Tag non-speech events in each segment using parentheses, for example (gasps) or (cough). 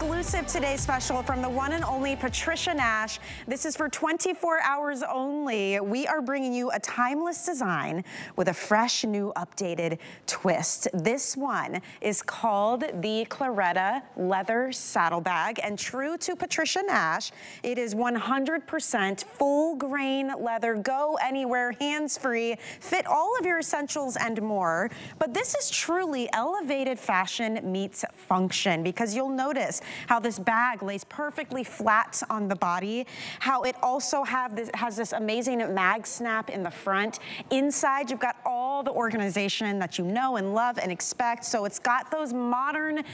exclusive today special from the one and only Patricia Nash? This is for 24 hours only. We are bringing you a timeless design with a fresh, new, updated twist. This one is called the Claretta Leather Saddlebag, and true to Patricia Nash, it is 100% full grain leather, go anywhere, hands-free, fit all of your essentials and more. But this is truly elevated fashion meets function because you'll notice how this bag lays perfectly flat on the body, how it also have this, has this amazing mag snap in the front. Inside, you've got all the organization that you know and love and expect. So it's got those modern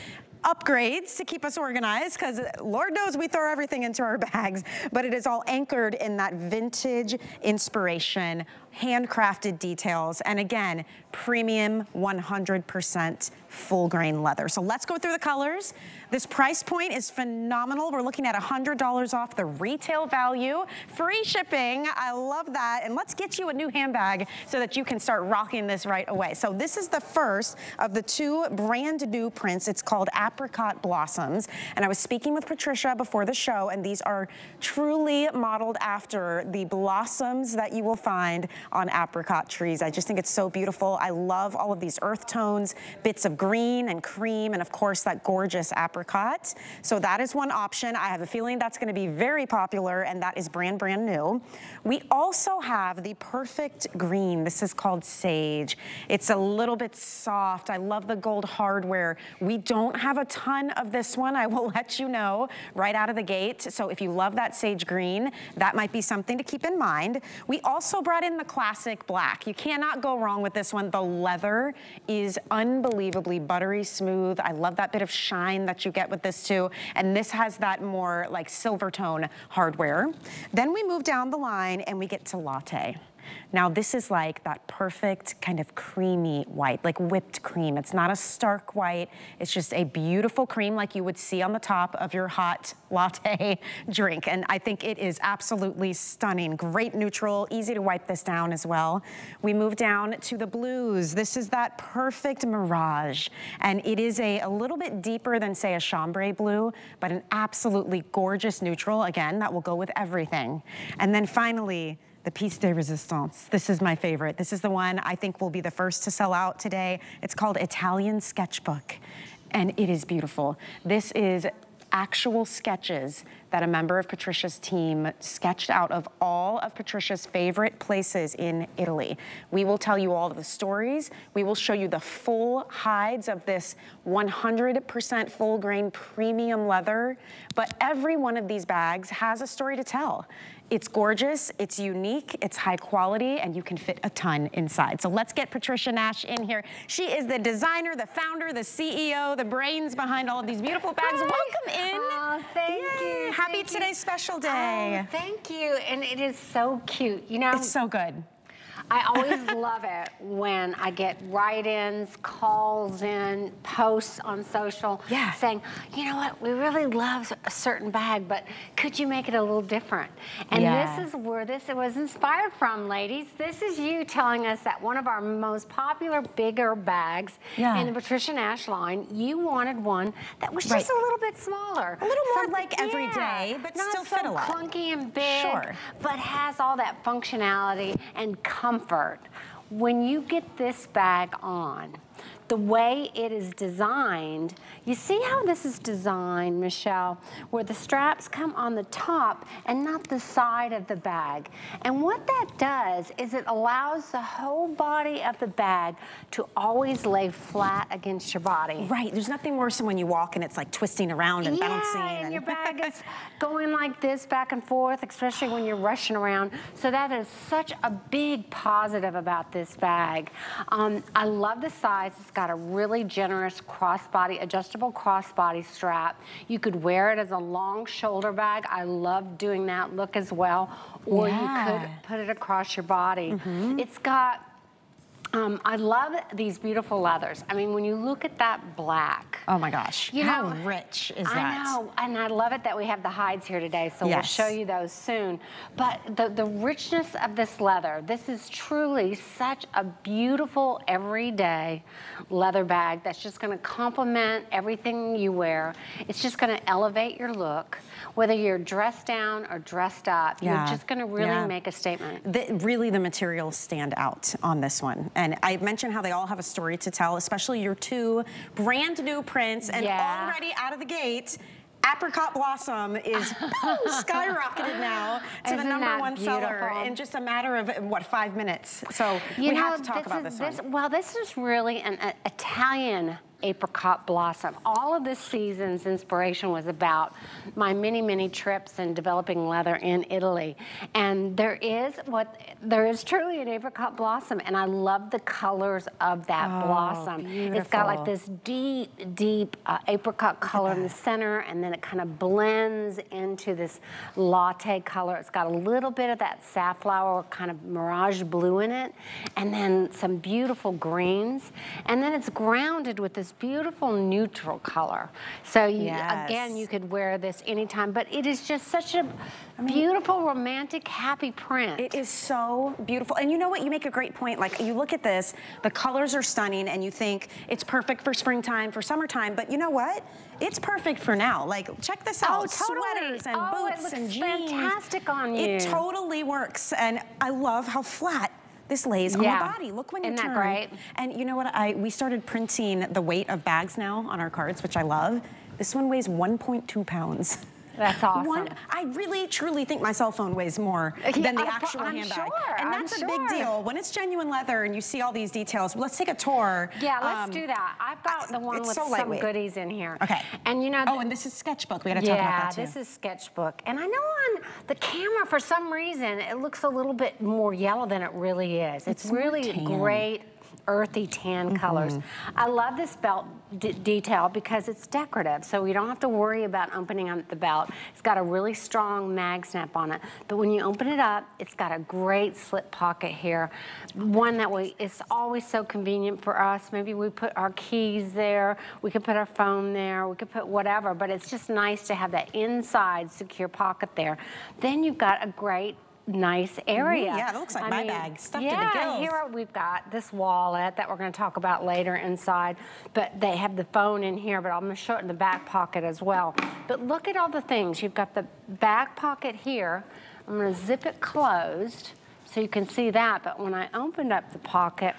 upgrades to keep us organized because Lord knows we throw everything into our (laughs) bags, but it is all anchored in that vintage inspiration, handcrafted details, and again, premium 100% full grain leather. So let's go through the colors. This price point is phenomenal. We're looking at $100 off the retail value. Free shipping, I love that. And let's get you a new handbag so that you can start rocking this right away. So this is the first of the two brand new prints. It's called Apricot Blossoms. And I was speaking with Patricia before the show, and these are truly modeled after the blossoms that you will find on apricot trees. I just think it's so beautiful. I love all of these earth tones, bits of green and cream, and of course that gorgeous apricot apricot. So that is one option. I have a feeling that's gonna be very popular and that is brand, brand new. We also have the perfect green. This is called Sage. It's a little bit soft. I love the gold hardware. We don't have a ton of this one. I will (laughs) let you know right out of the gate. So if you love that sage green, that might be something to keep in mind. We also brought in the classic black. You cannot go wrong with this one. The leather is unbelievably buttery smooth. I love that bit of shine that you get with this too. And this has that more like silver tone hardware. Then we move down the line and we get to latte. Now this is like that perfect kind of creamy white, like whipped cream. It's not a stark white. It's just a beautiful cream like you would see on the top of your hot (laughs) latte drink. And I think it is absolutely stunning. Great neutral, easy to wipe this down as well. We move down to the blues. This is that perfect mirage. And it is a, a little bit deeper than say a chambray blue, but an absolutely gorgeous neutral. Again, that will go with everything. And then finally, the piece de resistance. This is my favorite. This is the one I think will be the first to sell out today. It's called Italian Sketchbook and it is beautiful. This is actual sketches that a member of Patricia's team sketched out of all of Patricia's favorite places in Italy. We will tell you all the stories. We will show you the full hides of this 100% full grain premium leather. But every one of these bags has a story to tell. It's gorgeous, it's unique, it's high quality, and you can fit a ton inside. So let's get Patricia Nash in here. She is the designer, the founder, the CEO, the brains behind all of these beautiful bags. Hi. Welcome in. Oh, thank Yay. you. Happy thank today's you. special oh, day. Oh, thank you. And it is so cute. You know, it's so good. I always (laughs) love it when I get write-ins, calls in, posts on social yeah. saying, you know what, we really love a certain bag, but could you make it a little different? And yeah. this is where this was inspired from, ladies. This is you telling us that one of our most popular bigger bags yeah. in the Patricia Nash line, you wanted one that was just right. a little bit smaller. A little more Something, like every day, but Not still so fit a lot. clunky and big, sure. but has all that functionality and comfort comfort. When you get this bag on, the way it is designed, you see how this is designed, Michelle, where the straps come on the top and not the side of the bag. And what that does is it allows the whole body of the bag to always lay flat against your body. Right, there's nothing worse than when you walk and it's like twisting around and yeah, bouncing. and, and your (laughs) bag is going like this back and forth, especially when you're rushing around. So that is such a big positive about this bag. Um, I love the size. It's got a really generous crossbody, adjustable crossbody strap. You could wear it as a long shoulder bag. I love doing that look as well. Or yeah. you could put it across your body. Mm -hmm. It's got Um, I love these beautiful leathers. I mean, when you look at that black. Oh my gosh, you how know, rich is that? I know, and I love it that we have the hides here today, so yes. we'll show you those soon. But the, the richness of this leather, this is truly such a beautiful everyday leather bag that's just gonna complement everything you wear. It's just gonna elevate your look. Whether you're dressed down or dressed up, yeah. you're just gonna really yeah. make a statement. The, really the materials stand out on this one. And I mentioned how they all have a story to tell, especially your two brand new prints and yeah. already out of the gate, apricot blossom is (laughs) skyrocketed now to Isn't the number one beautiful? seller in just a matter of what five minutes. So you we know, have to talk about is, this, this Well, this is really an uh, Italian apricot blossom. All of this season's inspiration was about my many, many trips and developing leather in Italy. And there is what, there is truly an apricot blossom and I love the colors of that oh, blossom. Beautiful. It's got like this deep, deep uh, apricot color in the center and then it kind of blends into this latte color. It's got a little bit of that safflower kind of mirage blue in it and then some beautiful greens. And then it's grounded with this this beautiful neutral color. So you, yes. again, you could wear this anytime, but it is just such a I mean, beautiful, romantic, happy print. It is so beautiful. And you know what? You make a great point. Like, you look at this, the colors are stunning, and you think it's perfect for springtime, for summertime, but you know what? It's perfect for now. Like, check this oh, out. Oh, totally. Sweaters and oh, boots and jeans. fantastic on you. It totally works. And I love how flat this lays yeah. on the body. Look when Isn't you turn. Isn't That great? And you know what? I we started printing the weight of bags now on our cards, which I love. This one weighs 1.2 pounds. (laughs) That's awesome. One, I really, truly think my cell phone weighs more than the actual I'm handbag. Sure, and that's I'm a sure. big deal. When it's genuine leather and you see all these details, let's take a tour. Yeah, let's um, do that. I've got the one with so some goodies in here. Okay. And you know. Oh, and this is sketchbook. We got to yeah, talk about that too. Yeah, this is sketchbook. And I know on the camera, for some reason, it looks a little bit more yellow than it really is. It's, it's really great earthy tan mm -hmm. colors. I love this belt detail because it's decorative, so you don't have to worry about opening up the belt. It's got a really strong mag snap on it, but when you open it up, it's got a great slip pocket here. One that we, it's always so convenient for us. Maybe we put our keys there, we could put our phone there, we could put whatever, but it's just nice to have that inside secure pocket there. Then you've got a great nice area. yeah, it looks like I my mean, bag, stuffed yeah, to the gills. here we've got this wallet that we're gonna talk about later inside, but they have the phone in here, but I'm gonna show it in the back pocket as well. But look at all the things. You've got the back pocket here. I'm gonna zip it closed so you can see that, but when I opened up the pocket,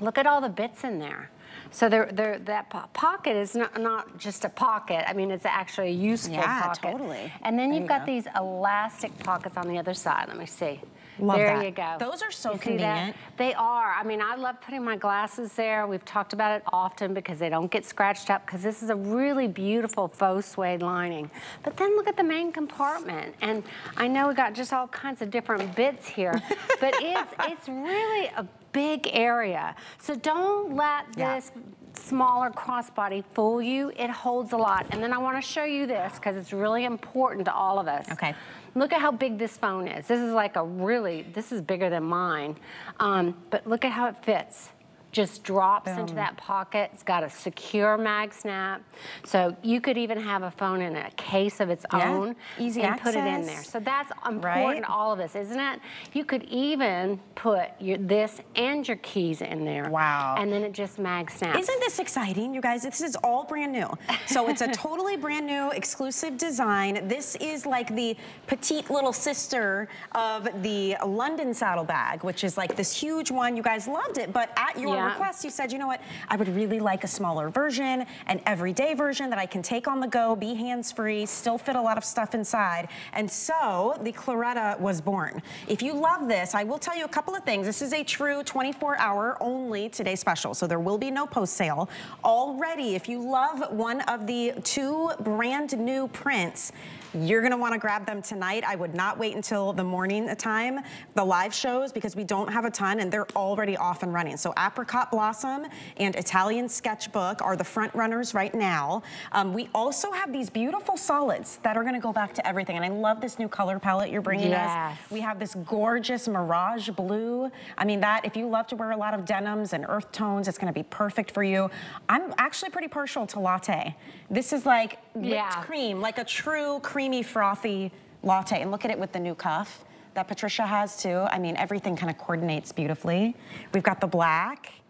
look at all the bits in there. So they're, they're, that po pocket is not, not just a pocket. I mean, it's actually a useful yeah, pocket. totally. And then you've you got go. these elastic pockets on the other side. Let me see. Love there that. you go. Those are so you convenient. They are. I mean, I love putting my glasses there. We've talked about it often because they don't get scratched up because this is a really beautiful faux suede lining. But then look at the main compartment. And I know we got just all kinds of different bits here, (laughs) but it's, it's really a big area. So don't let yeah. this smaller crossbody fool you. It holds a lot. And then I wanna show you this because it's really important to all of us. Okay. Look at how big this phone is. This is like a really, this is bigger than mine. Um, but look at how it fits just drops Boom. into that pocket. It's got a secure mag snap. So you could even have a phone in a case of its yeah. own Easy and access. put it in there. So that's important right? to all of this, isn't it? You could even put your, this and your keys in there. Wow. And then it just mag snaps. Isn't this exciting, you guys? This is all brand new. So it's a (laughs) totally brand new exclusive design. This is like the petite little sister of the London saddle bag, which is like this huge one. You guys loved it, but at your yeah request, you said, you know what, I would really like a smaller version, an everyday version that I can take on the go, be hands-free, still fit a lot of stuff inside. And so the Claretta was born. If you love this, I will tell you a couple of things. This is a true 24-hour only today special, so there will be no post-sale. Already, if you love one of the two brand new prints, you're gonna wanna grab them tonight. I would not wait until the morning time, the live shows, because we don't have a ton and they're already off and running. So apricot Apricot Blossom and Italian Sketchbook are the front runners right now. Um, we also have these beautiful solids that are gonna go back to everything. And I love this new color palette you're bringing yes. us. We have this gorgeous Mirage blue. I mean that, if you love to wear a lot of denims and earth tones, it's gonna be perfect for you. I'm actually pretty partial to latte. This is like whipped yeah. cream, like a true creamy, frothy latte. And look at it with the new cuff that Patricia has too. I mean, everything kind of coordinates beautifully. We've got the black.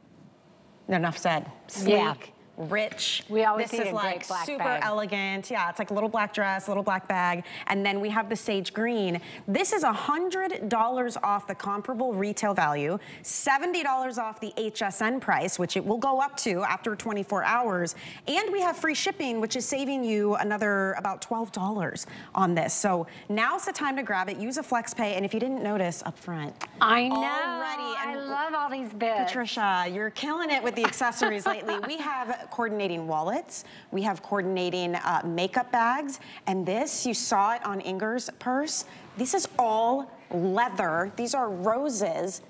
Enough said. Sleek. Yeah rich. We always this is like super bag. elegant. Yeah, it's like a little black dress, a little black bag. And then we have the sage green. This is $100 off the comparable retail value, $70 off the HSN price, which it will go up to after 24 hours. And we have free shipping, which is saving you another about $12 on this. So now's the time to grab it. Use a flex pay. And if you didn't notice up front. I know. Already. I love all these bits. Patricia, you're killing it with the accessories lately. We have coordinating wallets. We have coordinating uh, makeup bags. And this, you saw it on Inger's purse. This is all leather. These are roses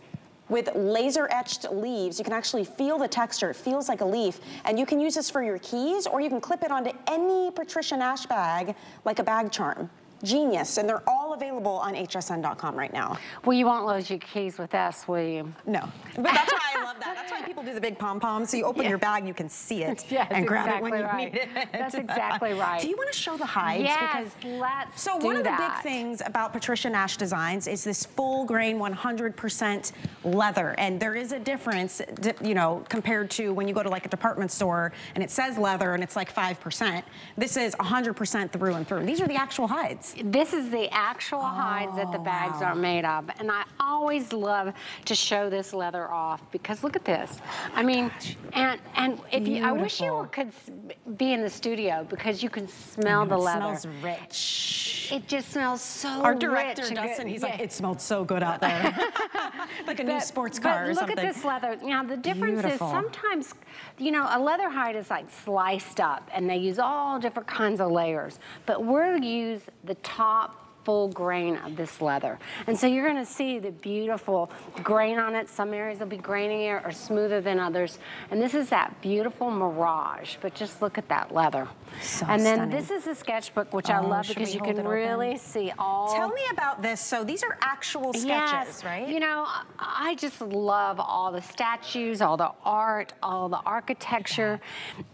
with laser etched leaves. You can actually feel the texture. It feels like a leaf. And you can use this for your keys or you can clip it onto any Patricia Nash bag like a bag charm genius, and they're all available on hsn.com right now. Well, you won't lose your keys with us, will you? No, but that's why I love that. That's why people do the big pom-poms, so you open yeah. your bag, you can see it (laughs) yes, and grab exactly it when right. you need it. That's exactly right. Do you want to show the hides? Yes, because let's So one of the big things about Patricia Nash Designs is this full grain 100% leather, and there is a difference, you know, compared to when you go to like a department store and it says leather and it's like 5%. This is 100% through and through. These are the actual hides. This is the actual oh, hides that the oh, bags wow. are made of. And I always love to show this leather off because look at this. I mean, and and if you, I wish you could be in the studio because you can smell the leather. It smells rich. It just smells so Our director, rich Dustin, he's yeah. like, it smelled so good out there. (laughs) like a but, new sports car or something. look at this leather. Now, the difference Beautiful. is sometimes, you know, a leather hide is like sliced up and they use all different kinds of layers. But we'll use the top full grain of this leather. And so you're gonna see the beautiful grain on it. Some areas will be grainier or smoother than others. And this is that beautiful mirage, but just look at that leather. So and then stunning. this is a sketchbook, which oh, I love because you can really see all. Tell me about this. So these are actual sketches, yes. right? You know, I just love all the statues, all the art, all the architecture,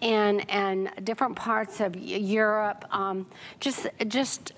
and and different parts of Europe. Um, just just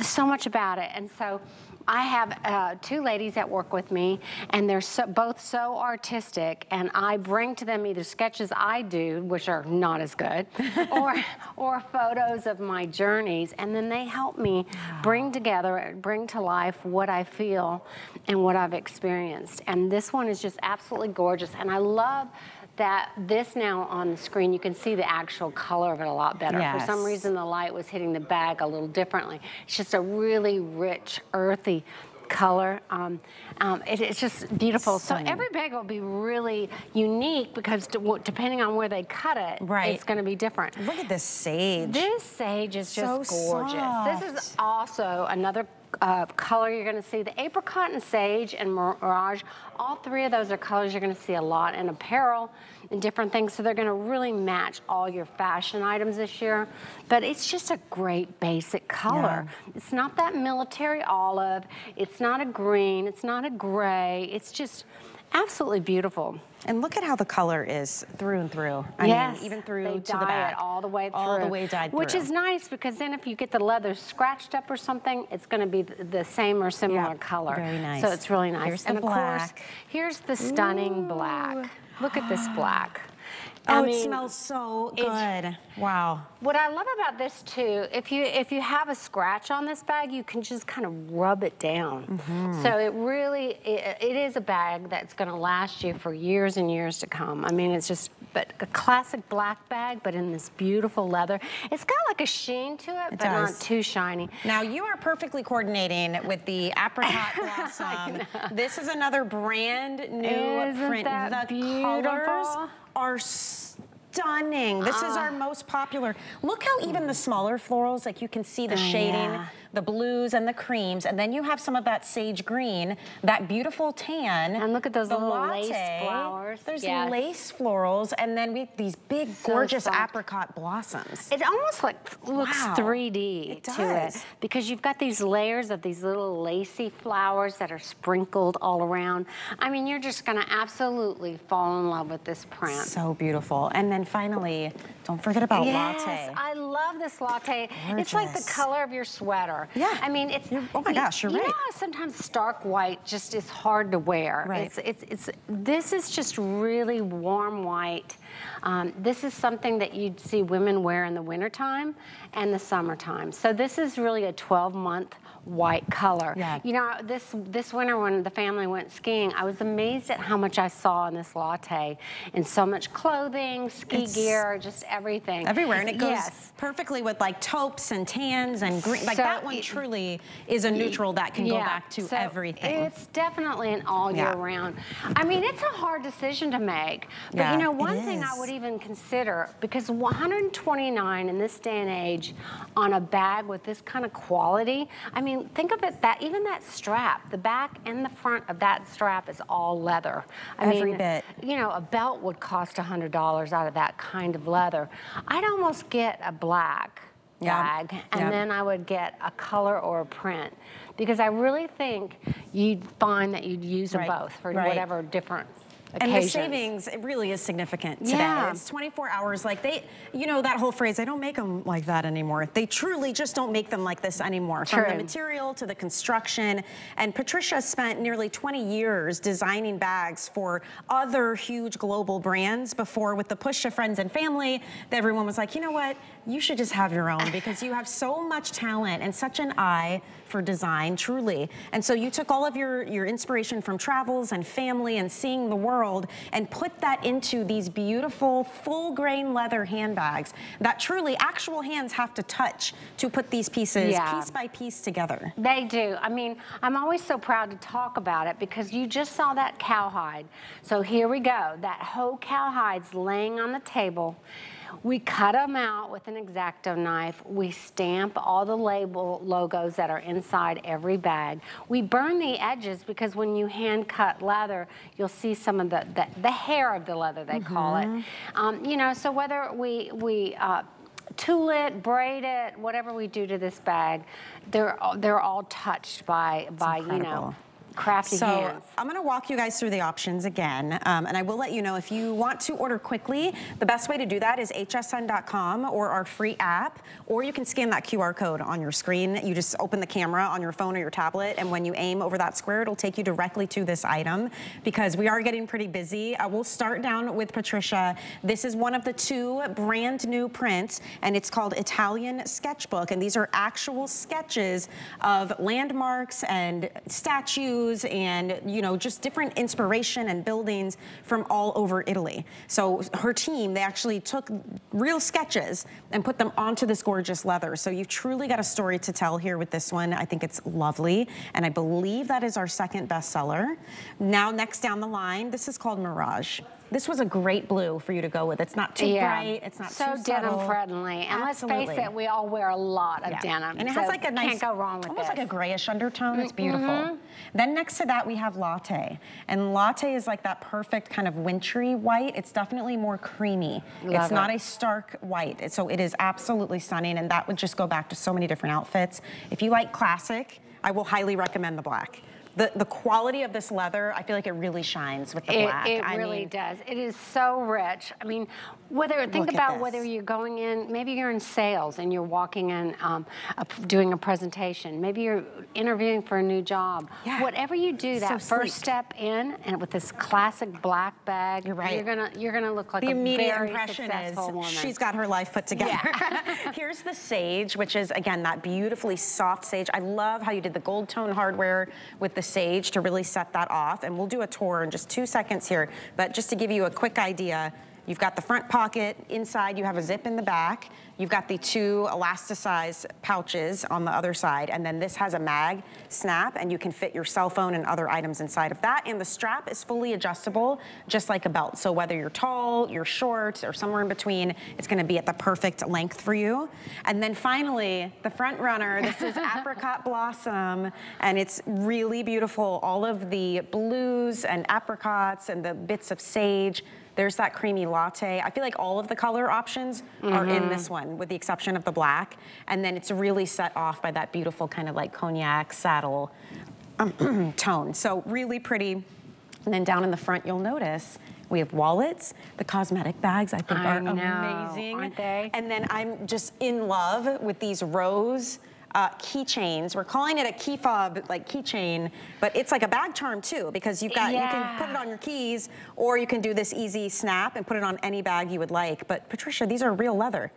so much about it. And so I have uh, two ladies that work with me, and they're so, both so artistic, and I bring to them either sketches I do, which are not as good, (laughs) or, or photos of my journeys, and then they help me bring together, bring to life what I feel and what I've experienced. And this one is just absolutely gorgeous, and I love that this now on the screen, you can see the actual color of it a lot better. Yes. For some reason, the light was hitting the bag a little differently. It's just a really rich, earthy color. Um, um, it, it's just beautiful. Stunning. So every bag will be really unique because depending on where they cut it, right. it's going to be different. Look at this sage. This sage is just so gorgeous. Soft. This is also another uh, color you're going to see. The apricot and sage and mirage, all three of those are colors you're going to see a lot in apparel and different things. So they're going to really match all your fashion items this year. But it's just a great basic color. Yeah. It's not that military olive. It's not a green. It's not a gray. It's just absolutely beautiful. And look at how the color is through and through. I yes, mean, even through they to dye the back. it all the way through. All the way dyed Which through. is nice because then if you get the leather scratched up or something, it's going to be the same or similar yep. color. Very nice. So it's really nice. Here's and the of black. course, here's the stunning Ooh. black. Look at this black. Oh, I it smells so good. Wow. What I love about this too, if you if you have a scratch on this bag, you can just kind of rub it down. Mm -hmm. So it really, it, it is a bag that's gonna last you for years and years to come. I mean, it's just, but a classic black bag, but in this beautiful leather. It's got like a sheen to it, it but does. not too shiny. Now you are perfectly coordinating with the apricot (laughs) blossom. this is another brand new Isn't print. That the beautiful? colors are stunning. This uh, is our ah. most popular. Look how even the smaller florals, like you can see the shading. Yeah. The blues and the creams, and then you have some of that sage green, that beautiful tan. And look at those little latte. lace flowers. There's yes. lace florals, and then we these big, So gorgeous soft. apricot blossoms. It almost like looks Wow. 3D It to does. it because you've got these layers of these little lacy flowers that are sprinkled all around. I mean, you're just gonna absolutely fall in love with this print. So beautiful. And then finally, don't forget about yes, latte. I love this latte. It's like the color of your sweater. Yeah. I mean, it's. You're- oh my gosh, you're you right. know how sometimes stark white just is hard to wear. Right. It's, it's, it's, this is just really warm white. Um, this is something that you'd see women wear in the wintertime and the summertime. So this is really a 12 month white color. Yeah. You know, this this winter when the family went skiing, I was amazed at how much I saw in this latte in so much clothing, ski It's- gear, just everything. Everywhere, and it goes Yes. perfectly with like taupes and tans and green. Like So that one it- truly is a neutral that can go back to so everything. It's definitely an all year Yeah. round. I mean, it's a hard decision to make. But Yeah, you know, one thing I would even consider, because 129 in this day and age on a bag with this kind of quality, I mean, think of it that even that strap, the back and the front of that strap is all leather. I Every mean, bit. You know, a belt would cost $100 out of that kind of leather. I'd almost get a black Yeah. bag and Yeah. then I would get a color or a print because I really think you'd find that you'd use them Right, both for right. whatever different and the savings, it really is significant today. Yeah. It's 24 hours. Like they, you know, that whole phrase, I don't make them like that anymore. They truly just don't make them like this anymore. From the material to the construction. And Patricia spent nearly 20 years designing bags for other huge global brands before with the push of friends and family, that everyone was like, you know what? You should just have your own because you have so much talent and such an eye for design, truly. And so you took all of your, your inspiration from travels and family and seeing the world and put that into these beautiful full grain leather handbags that truly actual hands have to touch to put these pieces Yeah. piece by piece together. They do. I mean, I'm always so proud to talk about it because you just saw that cowhide. So here we go. That whole cowhide's laying on the table. We cut them out with an X-Acto knife. We stamp all the label logos that are inside every bag. We burn the edges because when you hand cut leather, you'll see some of the, the, the hair of the leather, they call it. Um, you know, so whether we, we uh, tool it, braid it, whatever we do to this bag, they're all, they're all touched by by you know. Crafty So hands. I'm gonna walk you guys through the options again, um, and I will let you know if you want to order quickly, the best way to do that is hsn.com or our free app, or you can scan that QR code on your screen. You just open the camera on your phone or your tablet, and when you aim over that square, it'll take you directly to this item because we are getting pretty busy. Uh, we'll start down with Patricia. This is one of the two brand new prints, and it's called Italian Sketchbook, and these are actual sketches of landmarks and statues and, you know, just different inspiration and buildings from all over Italy. So her team, they actually took real sketches and put them onto this gorgeous leather. So you've truly got a story to tell here with this one. I think it's lovely, and I believe that is our second bestseller. Now, next down the line, this is called Mirage. This was a great blue for you to go with. It's not too bright, it's not so too denim subtle. friendly. And let's face it, we all wear a lot of Yeah. denim. And it so has like a nice, can't go wrong with almost this. like a grayish undertone. It's beautiful. Mm-hmm. Then next to that we have latte, and latte is like that perfect kind of wintry white. It's definitely more creamy. Love it's not a stark white, so it is absolutely stunning, and that would just go back to so many different outfits. If you like classic, I will highly recommend the black. The, the quality of this leather, I feel like it really shines with the It, black. it I really mean, does. It is so rich. I mean, whether think about whether you're going in, maybe you're in sales and you're walking in, um, a, doing a presentation. Maybe you're interviewing for a new job. Yeah. Whatever you do, So that sleek. first step in, and with this classic black bag, You're right. You're gonna you're gonna look like the a immediate very impression is woman. she's got her life put together. (laughs) (laughs) Here's the sage, which is again that beautifully soft sage. I love how you did the gold tone hardware with the sage to really set that off. And we'll do a tour in just two seconds here. But just to give you a quick idea, You've got the front pocket. Inside, you have a zip in the back. You've got the two elasticized pouches on the other side, and then this has a mag snap, and you can fit your cell phone and other items inside of that. And the strap is fully adjustable, just like a belt. So whether you're tall, you're short, or somewhere in between, it's gonna be at the perfect length for you. And then finally, the front runner. This is (laughs) Apricot Blossom, and it's really beautiful. All of the blues and apricots and the bits of sage there's that creamy latte. I feel like all of the color options mm -hmm. are in this mm-hmm. one, with the exception of the black. And then it's really set off by that beautiful kind of like cognac saddle um, (clears throat) tone. So really pretty. And then down in the front, you'll notice we have wallets. The cosmetic bags, I think, I are know, amazing. Aren't they? And then I'm just in love with these rose uh, keychains. We're calling it a key fob, like keychain, but it's like a bag charm too, because you've got, yeah. you can put it on your keys, or you can do this easy snap and put it on any bag you would like. But Patricia, these are real leather,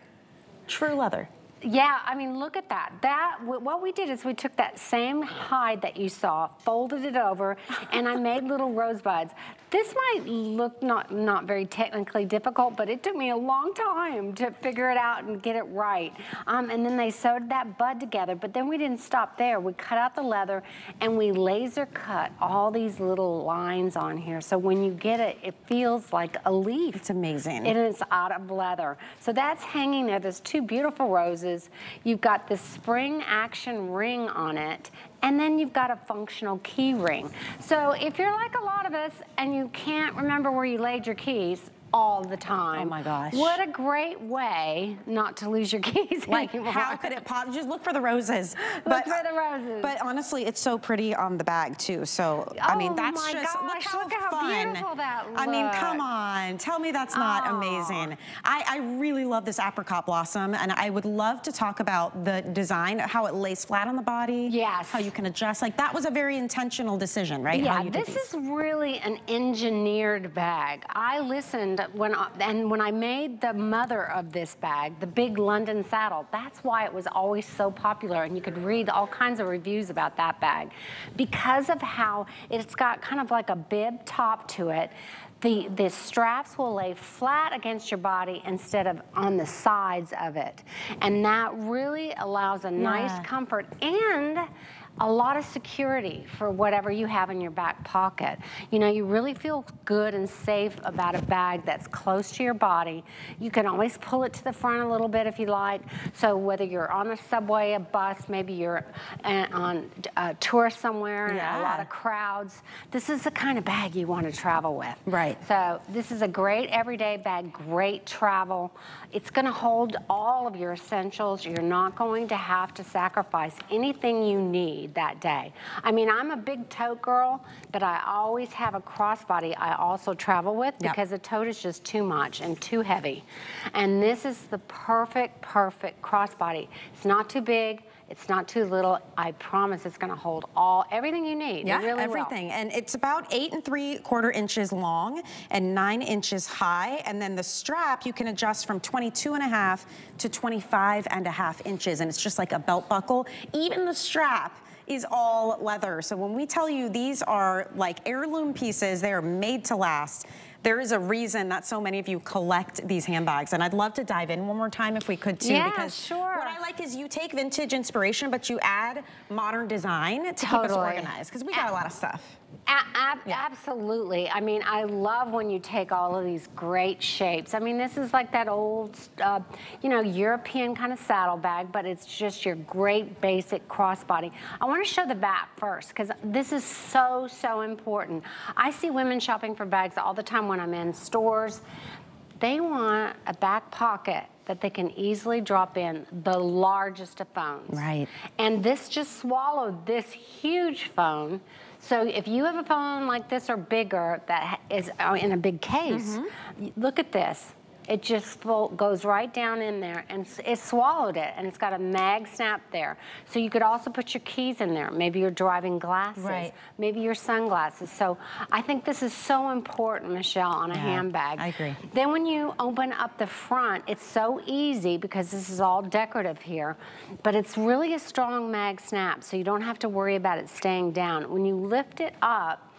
true leather. Yeah, I mean, look at that. That What we did is we took that same hide that you saw, folded it over, and I made little rosebuds. This might look not, not very technically difficult, but it took me a long time to figure it out and get it right. Um, and then they sewed that bud together, but then we didn't stop there. We cut out the leather and we laser cut all these little lines on here. So when you get it, it feels like a leaf. It's amazing. And it's out of leather. So that's hanging there. There's two beautiful roses. You've got the spring action ring on it and then you've got a functional key ring. So if you're like a lot of us and you can't remember where you laid your keys, all the time. Oh my gosh. What a great way not to lose your (laughs) keys Like anymore. how could it pop? Just look for the roses. Look but, for the uh, roses. But honestly, it's so pretty on the bag too. So, oh I mean, oh that's just, gosh, look how, look how fun. beautiful that looks. I mean, come on. Tell me that's not oh. amazing. I, I really love this apricot blossom and I would love to talk about the design, how it lays flat on the body. Yes. How you can adjust. Like that was a very intentional decision, right? Yeah, this is really an engineered bag. I listened when, and when I made the mother of this bag, the big London saddle, that's why it was always so popular. And you could read all kinds of reviews about that bag. Because of how it's got kind of like a bib top to it, the, the straps will lay flat against your body instead of on the sides of it. And that really allows a yeah. nice comfort and a lot of security for whatever you have in your back pocket. You know, you really feel good and safe about a bag that's close to your body. You can always pull it to the front a little bit if you like. So whether you're on a subway, a bus, maybe you're uh, on a tour somewhere yeah. and a lot of crowds, this is the kind of bag you want to travel with. Right. So this is a great everyday bag, great travel. It's going to hold all of your essentials. You're not going to have to sacrifice anything you need that day. I mean, I'm a big tote girl, but I always have a crossbody I also travel with yep. because a tote is just too much and too heavy. And this is the perfect, perfect crossbody. It's not too big, it's not too little. I promise it's gonna hold all, everything you need. Yeah, really everything. Will. And it's about eight and three quarter inches long and nine inches high. And then the strap, you can adjust from 22 and a half to 25 and a half inches. And it's just like a belt buckle. Even the strap is all leather. So when we tell you these are like heirloom pieces, they are made to last there is a reason that so many of you collect these handbags. And I'd love to dive in one more time if we could too. Yeah, because sure. what I like is you take vintage inspiration, but you add modern design to totally. keep us organized. Because we got a lot of stuff. A yeah. Absolutely. I mean, I love when you take all of these great shapes. I mean, this is like that old, uh, you know, European kind of saddlebag, but it's just your great basic crossbody. I want to show the back first because this is so, so important. I see women shopping for bags all the time when I'm in stores. They want a back pocket that they can easily drop in the largest of phones. Right. And this just swallowed this huge phone so if you have a phone like this or bigger that is uh, in a big case, mm -hmm. look at this. It just goes right down in there and it swallowed it and it's got a mag snap there. So you could also put your keys in there. Maybe you're driving glasses, right. maybe your sunglasses. So I think this is so important, Michelle, on a yeah, handbag. I agree. Then when you open up the front, it's so easy because this is all decorative here, but it's really a strong mag snap so you don't have to worry about it staying down. When you lift it up,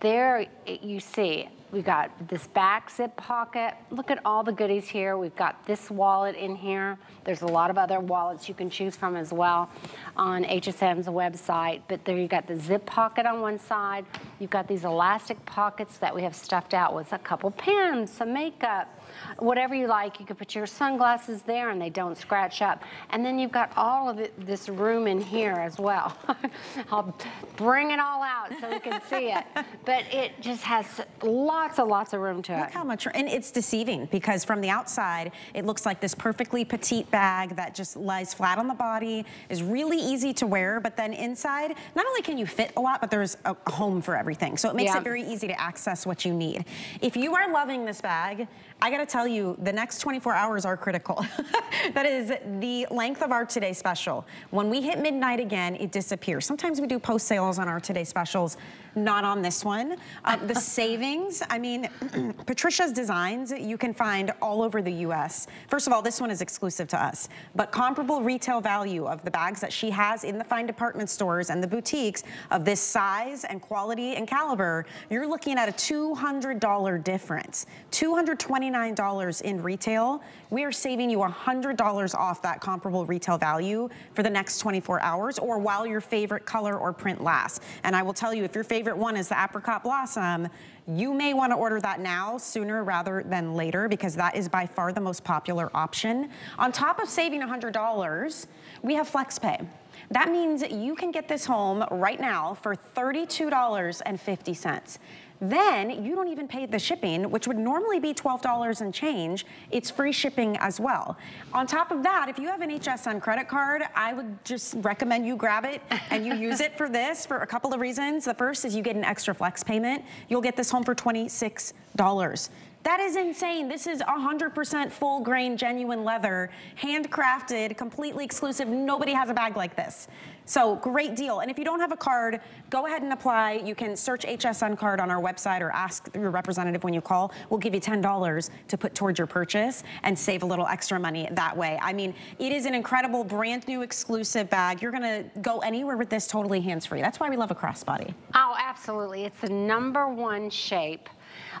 there you see we got this back zip pocket. Look at all the goodies here. We've got this wallet in here. There's a lot of other wallets you can choose from as well on HSN's website. But there you got the zip pocket on one side. You've got these elastic pockets that we have stuffed out with a couple pens, some makeup, whatever you like. You could put your sunglasses there and they don't scratch up. And then you've got all of it, this room in here as well. (laughs) I'll bring it all out so we can see it. But it just has lots and lots of room to Look it. Look how much, and it's deceiving because from the outside, it looks like this perfectly petite bag that just lies flat on the body, is really easy to wear, but then inside, not only can you fit a lot, but there's a home for everything. So it makes yeah. it very easy to access what you need. If you are loving this bag, I gotta tell you, the next 24 hours are critical. (laughs) that is the length of our Today Special. When we hit midnight again, it disappears. Sometimes we do post sales on our Today Specials, not on this one. Uh, the (laughs) savings, I mean, (clears throat) Patricia's designs, you can find all over the US. First of all, this one is exclusive to us, but comparable retail value of the bags that she has in the fine department stores and the boutiques of this size and quality and caliber, you're looking at a $200 difference. 220 $29 in retail, we are saving you $100 off that comparable retail value for the next 24 hours or while your favorite color or print lasts. And I will tell you, if your favorite one is the apricot blossom, you may want to order that now sooner rather than later because that is by far the most popular option. On top of saving $100, we have FlexPay. That means you can get this home right now for $32.50. Then you don't even pay the shipping, which would normally be $12 and change. It's free shipping as well. On top of that, if you have an HSN credit card, I would just recommend you grab it and you use it for this for a couple of reasons. The first is you get an extra flex payment. You'll get this home for $26. That is insane. This is 100% full grain, genuine leather, handcrafted, completely exclusive. Nobody has a bag like this. So great deal. And if you don't have a card, go ahead and apply. You can search HSN card on our website or ask your representative when you call. We'll give you $10 to put towards your purchase and save a little extra money that way. I mean, it is an incredible brand new exclusive bag. You're gonna go anywhere with this totally hands-free. That's why we love a crossbody. Oh, absolutely. It's the number one shape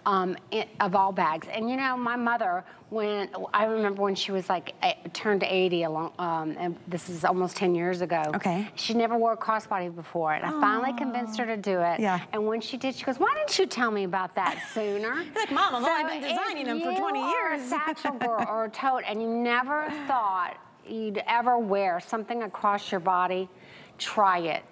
um, of all bags. And you know, my mother, when I remember when she was like turned 80, along, um, and this is almost 10 years ago. Okay. She never wore a crossbody before, and Aww. I finally convinced her to do it. Yeah. And when she did, she goes, "Why didn't you tell me about that (laughs) sooner?" Like, Mom, I've so only been designing them for 20 years. a satchel (laughs) girl or a tote, and you never thought you'd ever wear something across your body, try it.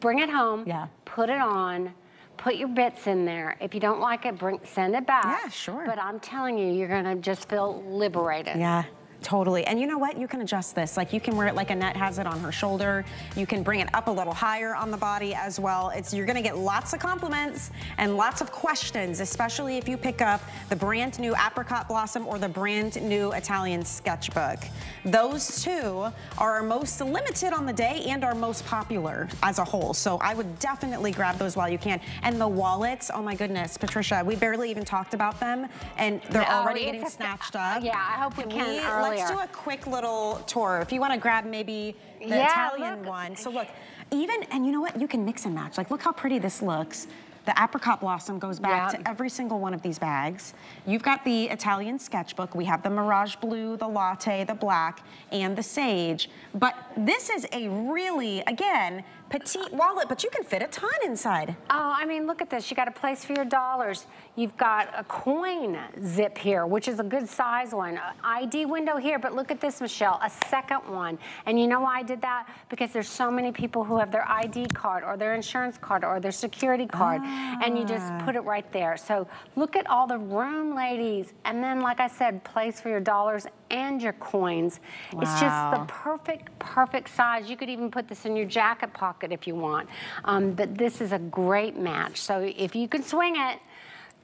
Bring it home. Yeah. Put it on put your bits in there. If you don't like it, bring, send it back. Yeah, sure. But I'm telling you, you're gonna just feel liberated. Yeah. Totally. And you know what? You can adjust this. Like you can wear it like Annette has it on her shoulder. You can bring it up a little higher on the body as well. It's You're going to get lots of compliments and lots of questions, especially if you pick up the brand new Apricot Blossom or the brand new Italian Sketchbook. Those two are our most limited on the day and our most popular as a whole. So I would definitely grab those while you can. And the wallets, oh my goodness, Patricia, we barely even talked about them and they're oh, already getting snatched up. Yeah, I hope we can, Let's do a quick little tour. If you want to grab maybe the yeah, Italian look. one. So look, even, and you know what? You can mix and match. Like, look how pretty this looks. The apricot blossom goes back to every single one of these bags. You've got the Italian sketchbook. We have the Mirage Blue, the Latte, the Black, and the Sage. But this is a really, again, petite wallet, but you can fit a ton inside. Oh, I mean, look at this. You got a place for your dollars. You've got a coin zip here, which is a good size one. ID window here, but look at this, Michelle, a second one. And you know why I did that? Because there's so many people who have their ID card or their insurance card or their security card, ah. and you just ah. put it right there. So look at all the room, ladies. And then, like I said, place for your dollars and your coins. Wow. It's just the perfect, perfect size. You could even put this in your jacket pocket pocket if you want. Um, but this is a great match. So if you can swing it,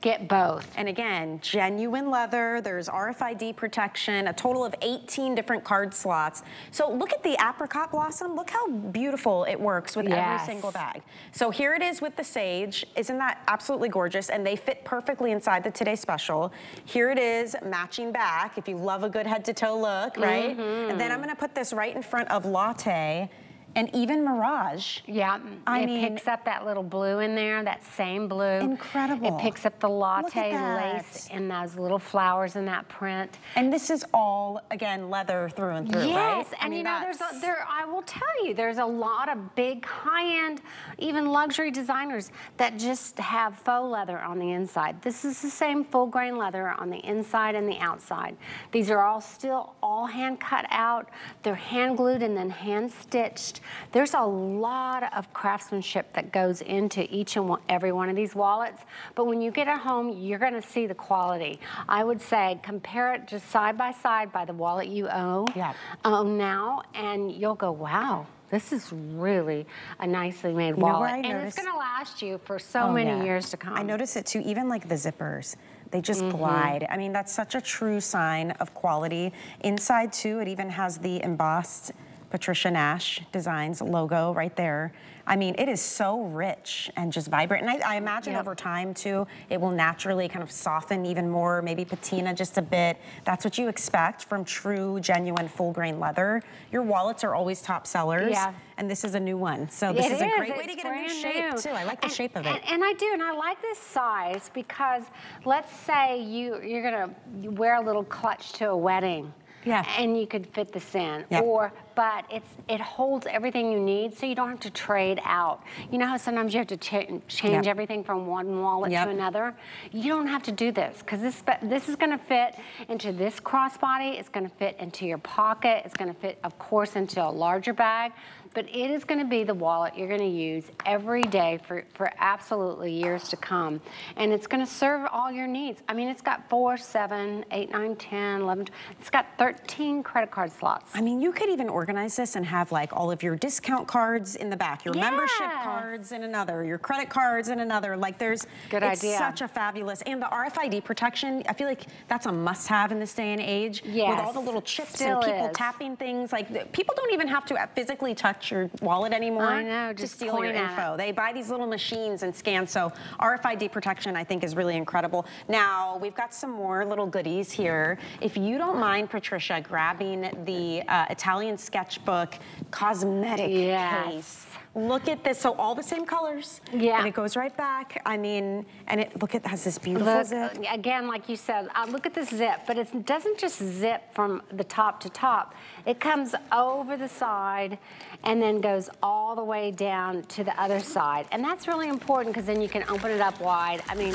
Get both. And again, genuine leather, there's RFID protection, a total of 18 different card slots. So look at the apricot blossom. Look how beautiful it works with yes. every single bag. So here it is with the sage. Isn't that absolutely gorgeous? And they fit perfectly inside the Today Special. Here it is matching back, if you love a good head to toe look, right? Mm -hmm. And then I'm gonna put this right in front of Latte and even Mirage. Yeah, I it mean- picks up that little blue in there, that same blue. Incredible. It picks up the latte lace and those little flowers in that print. And this is all, again, leather through and through, right? Yes, I and mean, you know, there's a, there. I will tell you, there's a lot of big, high-end, even luxury designers that just have faux leather on the inside. This is the same full-grain leather on the inside and the outside. These are all still all hand cut out. They're hand glued and then hand stitched. There's a lot of craftsmanship that goes into each and one, every one of these wallets. But when you get it home, you're going to see the quality. I would say compare it just side by side by the wallet you own Yeah. own now, and you'll go, wow. This is really a nicely made where wallet. And it's going to last you for so Oh, many yeah. years to come. I notice it too, even like the zippers. They just Mm-hmm. glide. I mean, that's such a true sign of quality. Inside too, it even has the embossed Patricia Nash Designs logo right there. I mean, it is so rich and just vibrant. And I, I imagine Yep. over time too, it will naturally kind of soften even more, maybe patina just a bit. That's what you expect from true, genuine, full grain leather. Your wallets are always top sellers. Yeah. And this is a new one. So this is a great way to get a new shape new. too. I like the And- shape of it. And, and I do, and I like this size because let's say you you're gonna wear a little clutch to a wedding. Yeah. And you could fit this in. Yep. Or but it's it holds everything you need so you don't have to trade out. You know how sometimes you have to cha- change Yep. everything from one wallet Yep. to another? You don't have to do this because this this is gonna fit into this crossbody, it's gonna fit into your pocket, it's gonna fit, of course, into a larger bag but it is going to be the wallet you're going to use every day for, for absolutely years to come. And it's going to serve all your needs. I mean, it's got four, seven, eight, nine, 10, 11, it's got 13 credit card slots. I mean, you could even organize this and have like all of your discount cards in the back, your membership cards in another, your credit cards in another. Like there's, Good it's idea. such a fabulous, and the RFID protection, I feel like that's a must have in this day and age. With all the little chips still and people is. tapping things. Like people don't even have to physically touch your wallet anymore I know, to just steal your info. They buy these little machines and scan. So RFID protection, I think, is really incredible. Now, we've got some more little goodies here. If you don't mind, Patricia, grabbing the uh, Italian sketchbook cosmetic Yes. case. Look at this. So all the same colors. Yeah. And it goes right back. I mean, and it look at it has this beautiful Look, zip. again, like you said, uh, look at this zip, but it doesn't just zip from the top to top. It comes over the side and then goes all the way down to the other side. And that's really important because then you can open it up wide. I mean,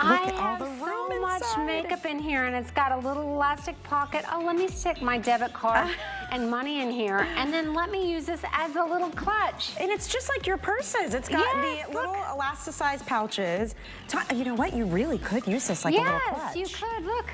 I have so much inside. makeup in here and it's got a little elastic pocket. Oh, let me stick my debit card (laughs) and money in here and then let me use this as a little clutch. And it's just like your purses. It's got Yes, the look. little elasticized pouches. You know what? You really could use this like a little clutch. yes, you could. Look,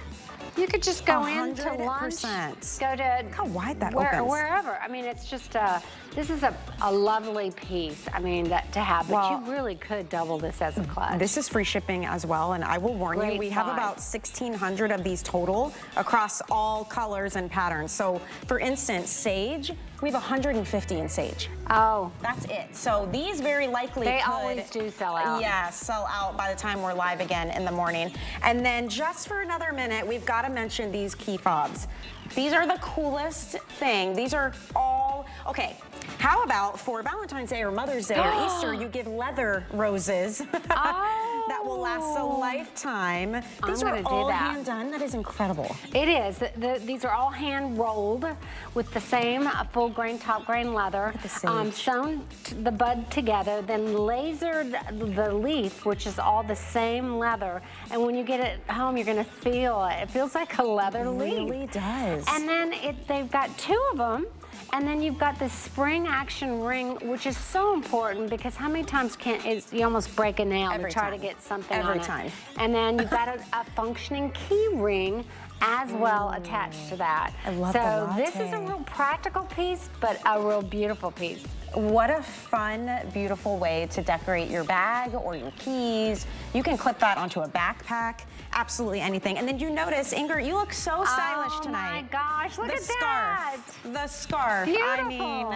you could just go into lunch, 100%. go to Look how wide that where, opens. wherever. I mean, it's just a. This is a, a lovely piece. I mean, that, to have, but you really could double this as a clutch. This is free shipping as well, and I will warn you, Great we have about 1,600 of these total across all colors and patterns. So, for instance, sage, we have 150 in sage. oh, That's it. So these very likely They could, always do sell out. Yeah, sell out by the time we're live again in the morning. And then just for another minute, we've got to mention these key fobs. These are the coolest thing. These are all okay. How about for Valentine's Day or Mother's Day or (gasps) Easter, you give leather roses oh (laughs) that will last a Oh. lifetime. These I'm are all that. hand done. That is incredible. It is. The- the- these are all hand rolled with the same uh, full grain, top grain leather. the. Um, sewn the bud together, then lasered the leaf, which is all the same leather. And when you get it home, you're gonna feel it. It feels like a leather leaf. really does. And then it, they've got two of them. And then you've got the spring action ring, which is so important because how many times can is you almost break a nail Every to try time. to get something Every on it. time. And then you've got a, a functioning key ring as well mm. attached to that. I love so this is a real practical piece, but a real beautiful piece. what a fun, beautiful way to decorate your bag or your keys. You can clip that onto a backpack absolutely anything. And then you notice, Inger, you look so stylish oh tonight. Oh my gosh, look the at scarf, that. The scarf. Beautiful. I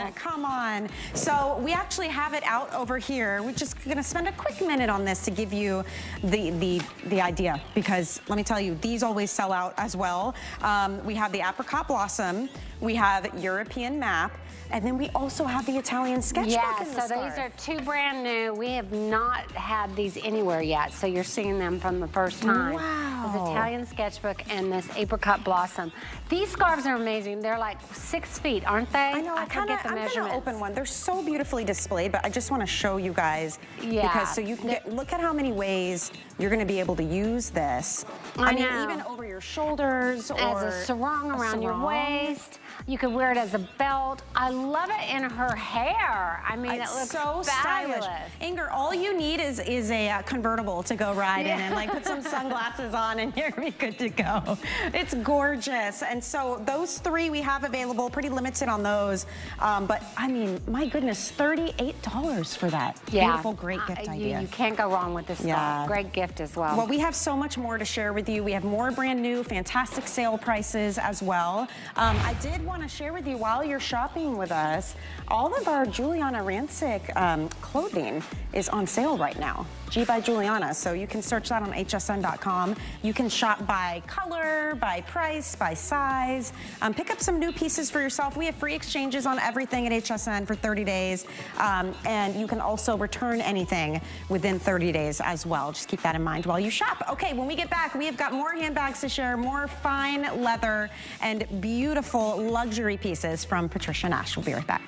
mean, come on. So we actually have it out over here. We're just gonna spend a quick minute on this to give you the, the, the idea because let me tell you, these always sell out as well. Um, we have the apricot blossom, we have European map, and then we also have the Italian sketchbook yeah, the so these are two brand new. We have not had these anywhere yet, so you're seeing them from the first time. Wow. This Italian sketchbook and this apricot blossom. These scarves are amazing. They're like six feet, aren't they? I know, I, kind of, I'm gonna open one. They're so beautifully displayed, but I just wanna show you guys. Yeah. Because so you can get, look at how many ways you're gonna be able to use this. I, I mean, know. even over your shoulders or As a sarong around sarong. your waist. You could wear it as a belt. I love it in her hair. I mean, It's it looks so fabulous. stylish. Inger, all you need is is a uh, convertible to go ride in and like put some (laughs) sunglasses on and you're be good to go. It's gorgeous. And so those three we have available, pretty limited on those. Um, but I mean, my goodness, $38 for that. Yeah. Beautiful, great gift Uh, idea. You, you can't go wrong with this Yeah. scarf. Great gift as well. Well, we have so much more to share with you. We have more brand new, fantastic sale prices as well. Um, I did want to share with you while you're shopping with us, all of our Giuliana Rancic um, clothing is on sale right now. G by Giuliana. So you can search that on hsn.com. You can shop by color, by price, by size. Um, pick up some new pieces for yourself. We have free exchanges on everything at HSN for 30 days. Um, and you can also return anything within 30 days as well. Just keep that in mind while you shop. Okay, when we get back, we have got more handbags to share, more fine leather and beautiful luxury pieces from Patricia Nash. We'll be right back.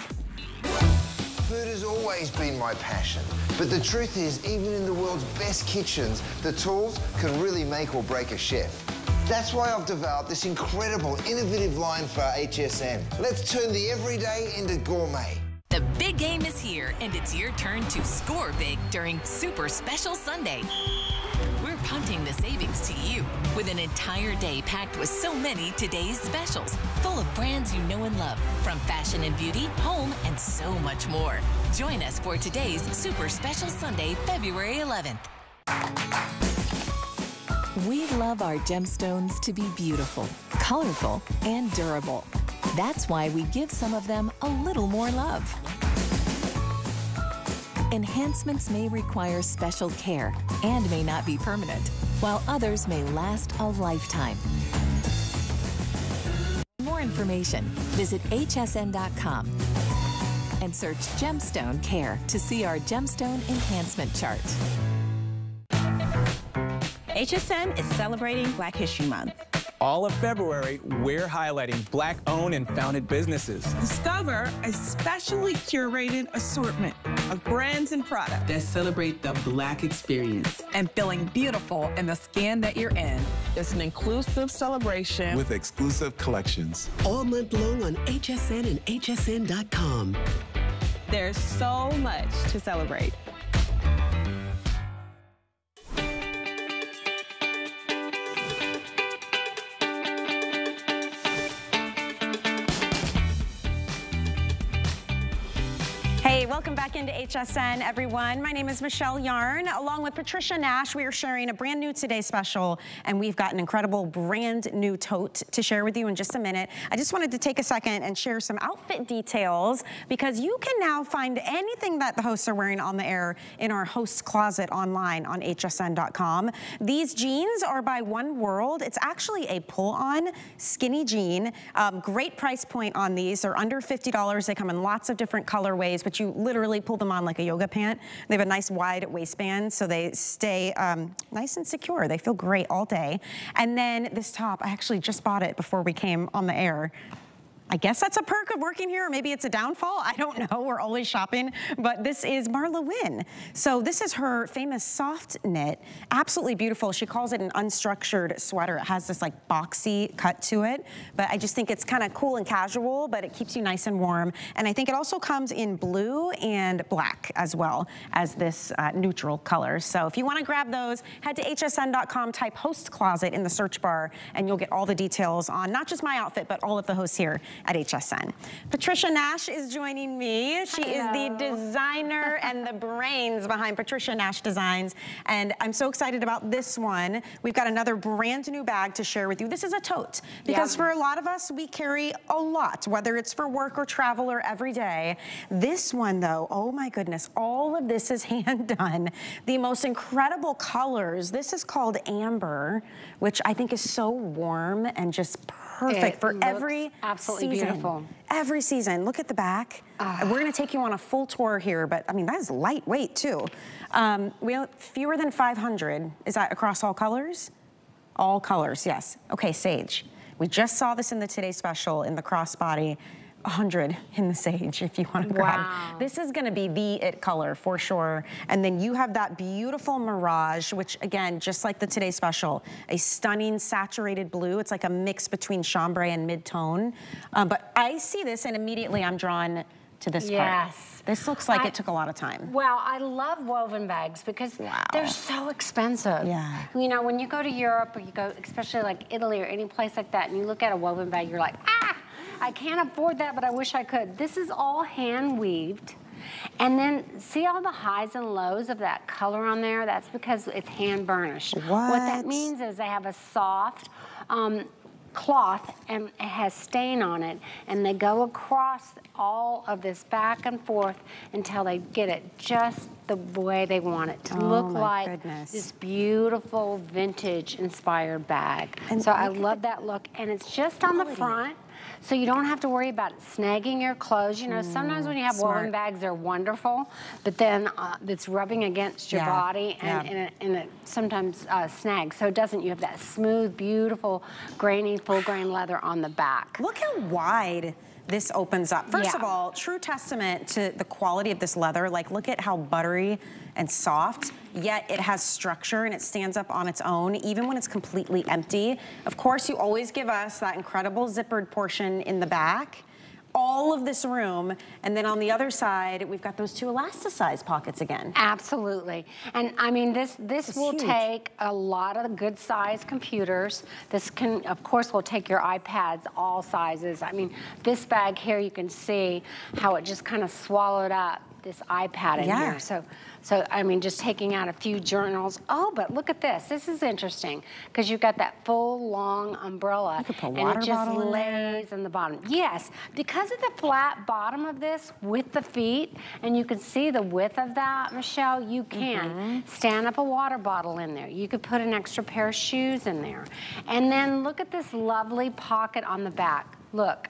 Food has always been my passion, but the truth is, even in the world's best kitchens, the tools can really make or break a chef. That's why I've developed this incredible, innovative line for HSN. Let's turn the everyday into gourmet. The big game is here, and it's your turn to score big during Super Special Sunday. Punting the savings to you with an entire day packed with so many today's specials, full of brands you know and love, from fashion and beauty, home, and so much more. Join us for today's Super Special Sunday, February 11th. We love our gemstones to be beautiful, colorful, and durable. That's why we give some of them a little more love. Enhancements may require special care and may not be permanent, while others may last a lifetime. For more information, visit hsn.com and search Gemstone Care to see our gemstone enhancement chart. HSN is celebrating Black History Month. All of February, we're highlighting black owned and founded businesses. Discover a specially curated assortment of brands and products that celebrate the black experience. and feeling beautiful in the skin that you're in. It's an inclusive celebration with exclusive collections. All month long on HSN and HSN.com. There's so much to celebrate. Welcome back into HSN, everyone. My name is Michelle Yarn. Along with Patricia Nash, we are sharing a brand new Today special, and we've got an incredible brand new tote to share with you in just a minute. I just wanted to take a second and share some outfit details because you can now find anything that the hosts are wearing on the air in our host closet online on hsn.com. These jeans are by One World. It's actually a pull-on skinny jean. Um, great price point on these. They're under $50. They come in lots of different colorways, but you literally pull them on like a yoga pant. They have a nice wide waistband, so they stay um, nice and secure. They feel great all day. And then this top, I actually just bought it before we came on the air. I guess that's a perk of working here, or maybe it's a downfall. I don't know. We're always shopping. But this is Marla Wynne. So this is her famous soft knit. Absolutely beautiful. She calls it an unstructured sweater. It has this like boxy cut to it. But I just think it's kind of cool and casual, but it keeps you nice and warm. And I think it also comes in blue and black as well as this uh, neutral color. So if you want to grab those, head to hsn.com, type host closet in the search bar, and you'll get all the details on not just my outfit, but all of the hosts here at HSN. Patricia Nash is joining me. She Hello. is the designer (laughs) and the brains behind Patricia Nash Designs. And I'm so excited about this one. We've got another brand new bag to share with you. This is a tote because for a lot of us, we carry a lot, whether it's for work or travel or every day. This one though, oh my goodness, all of this is (laughs) hand done. The most incredible colors. This is called Amber, which I think is so warm and just perfect it for every absolutely season. beautiful. Every season. Look at the back. Uh, We're gonna take you on a full tour here, but I mean, that is lightweight too. Um, we have fewer than 500. Is that across all colors? All colors, yes. Okay, Sage. We just saw this in the Today Special in the crossbody. 100 in the sage if you want to grab. Wow. This is going to be the it color for sure. And then you have that beautiful Mirage, which again, just like the Today Special, a stunning saturated blue. It's like a mix between chambray and mid-tone. Um, but I see this and immediately I'm drawn to this yes. part. This looks like I, it took a lot of time. Well, I love woven bags because wow. they're so expensive. Yeah. You know, when you go to Europe or you go, especially like Italy or any place like that, and you look at a woven bag, you're like, ah, I can't afford that, but I wish I could. This is all hand weaved. And then see all the highs and lows of that color on there? That's because it's hand burnished. What? What that means is they have a soft um, cloth and it has stain on it and they go across all of this back and forth until they get it just the way they want it to oh look like goodness. this beautiful vintage inspired bag. And so I love that look and it's just on the front so you don't have to worry about snagging your clothes. You know, mm, sometimes when you have smart. woven bags, they're wonderful, but then uh, it's rubbing against your yeah. body and, yeah. and, it, and, it, sometimes uh, snags. So it doesn't, you have that smooth, beautiful, grainy, full grain leather on the back. Look how wide this opens up. First yeah. of all, true testament to the quality of this leather. Like, look at how buttery and soft, yet it has structure and it stands up on its own, even when it's completely empty. Of course, you always give us that incredible zippered portion in the back all of this room. And then on the other side, we've got those two elasticized pockets again. Absolutely. And I mean, this, this will huge. take a lot of good size computers. This can, of course, will take your iPads, all sizes. I mean, this bag here, you can see how it just kind of swallowed up this iPad in yeah. here. So so, I mean, just taking out a few journals. Oh, but look at this. This is interesting because you've got that full, long umbrella. and it just lays in the bottom. Yes, because of the flat bottom of this with the feet, and you can see the width of that, Michelle, you can mm -hmm. stand up a water bottle in there. You could put an extra pair of shoes in there. And then look at this lovely pocket on the back. Look,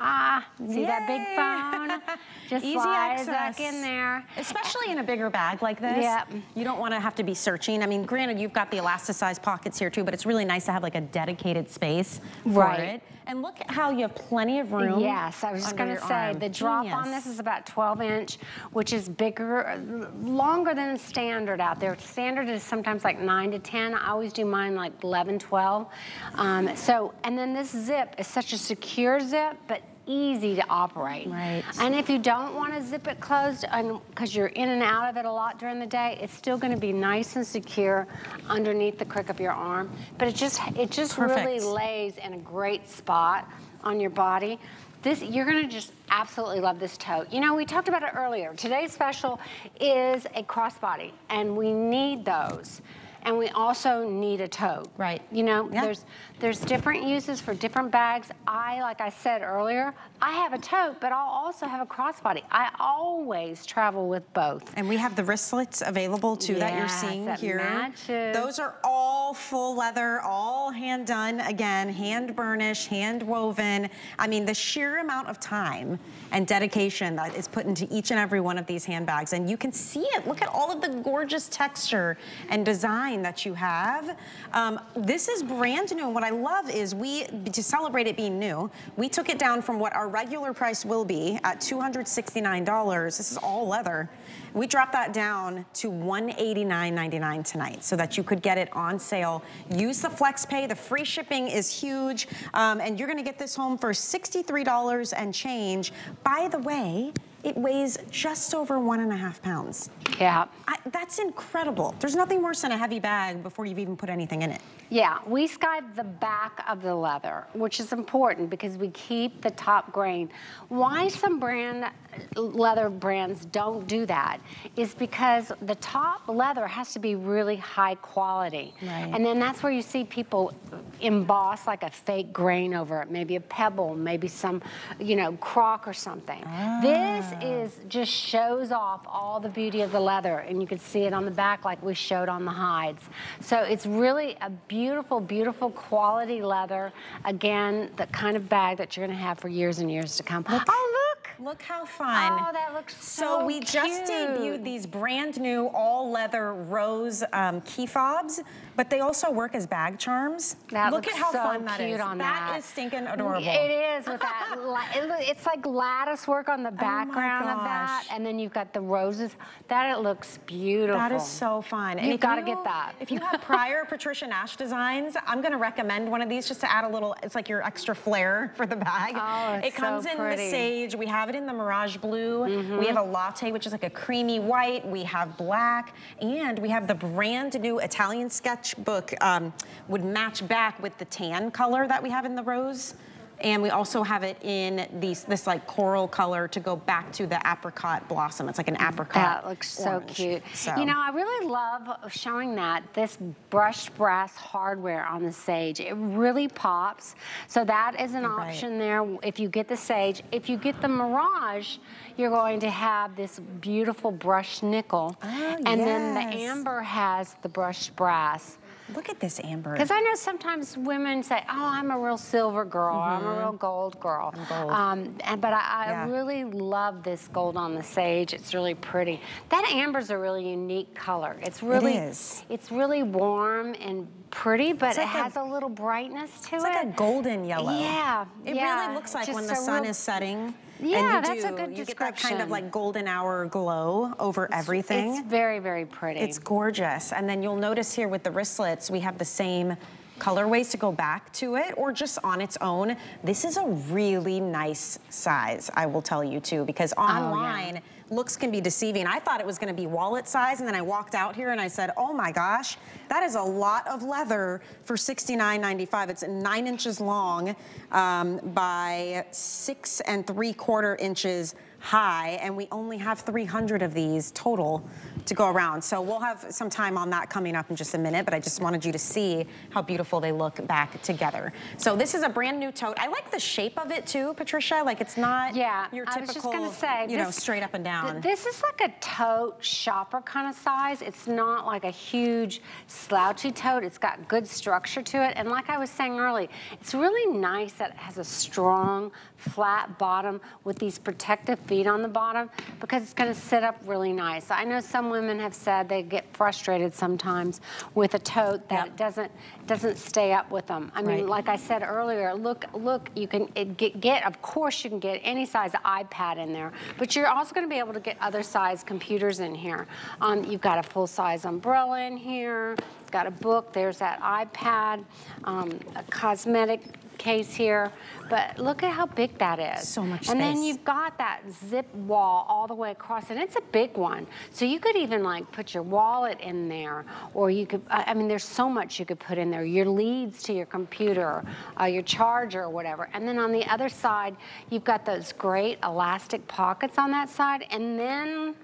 Ah, see Yay. that big phone? Just (laughs) Easy slides access. back in there. Especially in a bigger bag like this. Yep. You don't want to have to be searching. I mean, granted, you've got the elasticized pockets here too, but it's really nice to have like a dedicated space right. for it. And look at how you have plenty of room. Yes, I was just going to say, arm. the drop Genius. on this is about 12 inch, which is bigger, longer than standard out there. Standard is sometimes like 9 to 10. I always do mine like 11, 12. Um, so, and then this zip is such a secure zip, but easy to operate. Right. And if you don't want to zip it closed because you're in and out of it a lot during the day, it's still going to be nice and secure underneath the crook of your arm. But it just it just Perfect. really lays in a great spot on your body. This, you're gonna just absolutely love this tote. You know, we talked about it earlier. Today's special is a crossbody, and we need those and we also need a tote. Right. You know, yeah. there's there's different uses for different bags. I, like I said earlier, I have a tote, but I'll also have a crossbody. I always travel with both. And we have the wristlets available too yes, that you're seeing that here. Matches. Those are all full leather, all hand done, again, hand burnished, hand woven. I mean, the sheer amount of time and dedication that is put into each and every one of these handbags. And you can see it. Look at all of the gorgeous texture and design that you have. Um, this is brand new. And what I love is we, to celebrate it being new, we took it down from what our regular price will be at $269. This is all leather. We dropped that down to $189.99 tonight so that you could get it on sale. Use the flex pay. The free shipping is huge. Um, and you're going to get this home for $63 and change. By the way, It weighs just over one and a half pounds. Yeah. I, that's incredible. There's nothing worse than a heavy bag before you've even put anything in it. Yeah, we skive the back of the leather, which is important because we keep the top grain. Why some brand leather brands don't do that is because the top leather has to be really high quality. Right. And then that's where you see people emboss like a fake grain over it, maybe a pebble, maybe some, you know, crock or something. Ah. This is just shows off all the beauty of the leather and you can see it on the back like we showed on the hides. So it's really a beautiful, beautiful quality leather. Again, the kind of bag that you're gonna have for years and years to come. Look. Oh, look! Look how fun. Oh, that looks so So we just cute. debuted these brand new all leather rose um, key fobs, but they also work as bag charms. That Look at how so fun that cute is. on that. That is stinking adorable. It is with that. (laughs) li- it loo- it's like lattice work on the background of that, and then you've got the roses. That it looks beautiful. That is so fun. And You've got to you- get that. If you have (laughs) prior Patricia Nash designs, I'm going to recommend one of these just to add a little, it's like your extra flair for the bag. Oh, it's it comes so in pretty. the sage. We have it in the Mirage Blue. Mhm. We have a latte, which is like a creamy white. We have black. And we have the brand new Italian sketchbook um, would match back with the tan color that we have in the rose. And we also have it in these, this like coral color to go back to the apricot blossom. It's like an apricot That looks so cute. So. You know, I really love showing that this brushed brass hardware on the sage. It really pops. So that is an Right. option there if you get the sage. If you get the Mirage, you're going to have this beautiful brushed nickel. Oh, and then the amber has the brushed brass. Look at this amber. Because I know sometimes women say, "Oh, I'm a real silver girl. I'm a Mhm. real gold girl." gold. Um, and but I, I Yeah. really love this gold on the sage. It's really pretty. That amber's a really unique color. It's really, is. it's really warm and pretty, but It's it like a- has a, little brightness to It's it. It's like a golden yellow. Yeah, It yeah. really looks like Just when the sun real- is setting. Yeah, and you that's a do, good You get that kind of like golden hour glow over everything. It's very, very pretty. It's gorgeous. And then you'll notice here with the wristlets, we have the same colorways to go back to it or just on its own. This is a really nice size, I will tell you too, because Oh, yeah. Looks can be deceiving. I thought it was gonna be wallet size and then I walked out here and I said, oh my gosh, that is a lot of leather for $69.95. It's nine inches long um, by six and three quarter inches high and we only have 300 of these total to go around. So we'll have some time on that coming up in just a minute, but I just wanted you to see how beautiful they look back together. So this is a brand new tote. I like the shape of it too, Patricia. Like it's not Yeah, your I typical, was just gonna say, you know, straight up and down. Th- This is like a tote shopper kind of size. It's not like a huge slouchy tote. It's got good structure to it. And like I was saying earlier, it's really nice that it has a strong, flat bottom with these protective feet on the bottom because it's gonna sit up really nice. I know some women have said they get frustrated sometimes with a tote that it doesn't doesn't stay up with them. I mean, Right. like I said earlier, look, look, you can it get, get, of course you can get any size iPad in there, but you're also gonna be able to get other size computers in here. Um, you've got a full-size umbrella in here, got a book, there's that iPad, um, a cosmetic case here, but look at how big that is. So much And then you've got that zip wall all the way across, and it's a big one. So you could even like put your wallet in there, or you could, I mean, there's so much you could put in there. Your leads to your computer, uh, your charger, or whatever. And then on the other side, you've got those great elastic pockets on that side, and then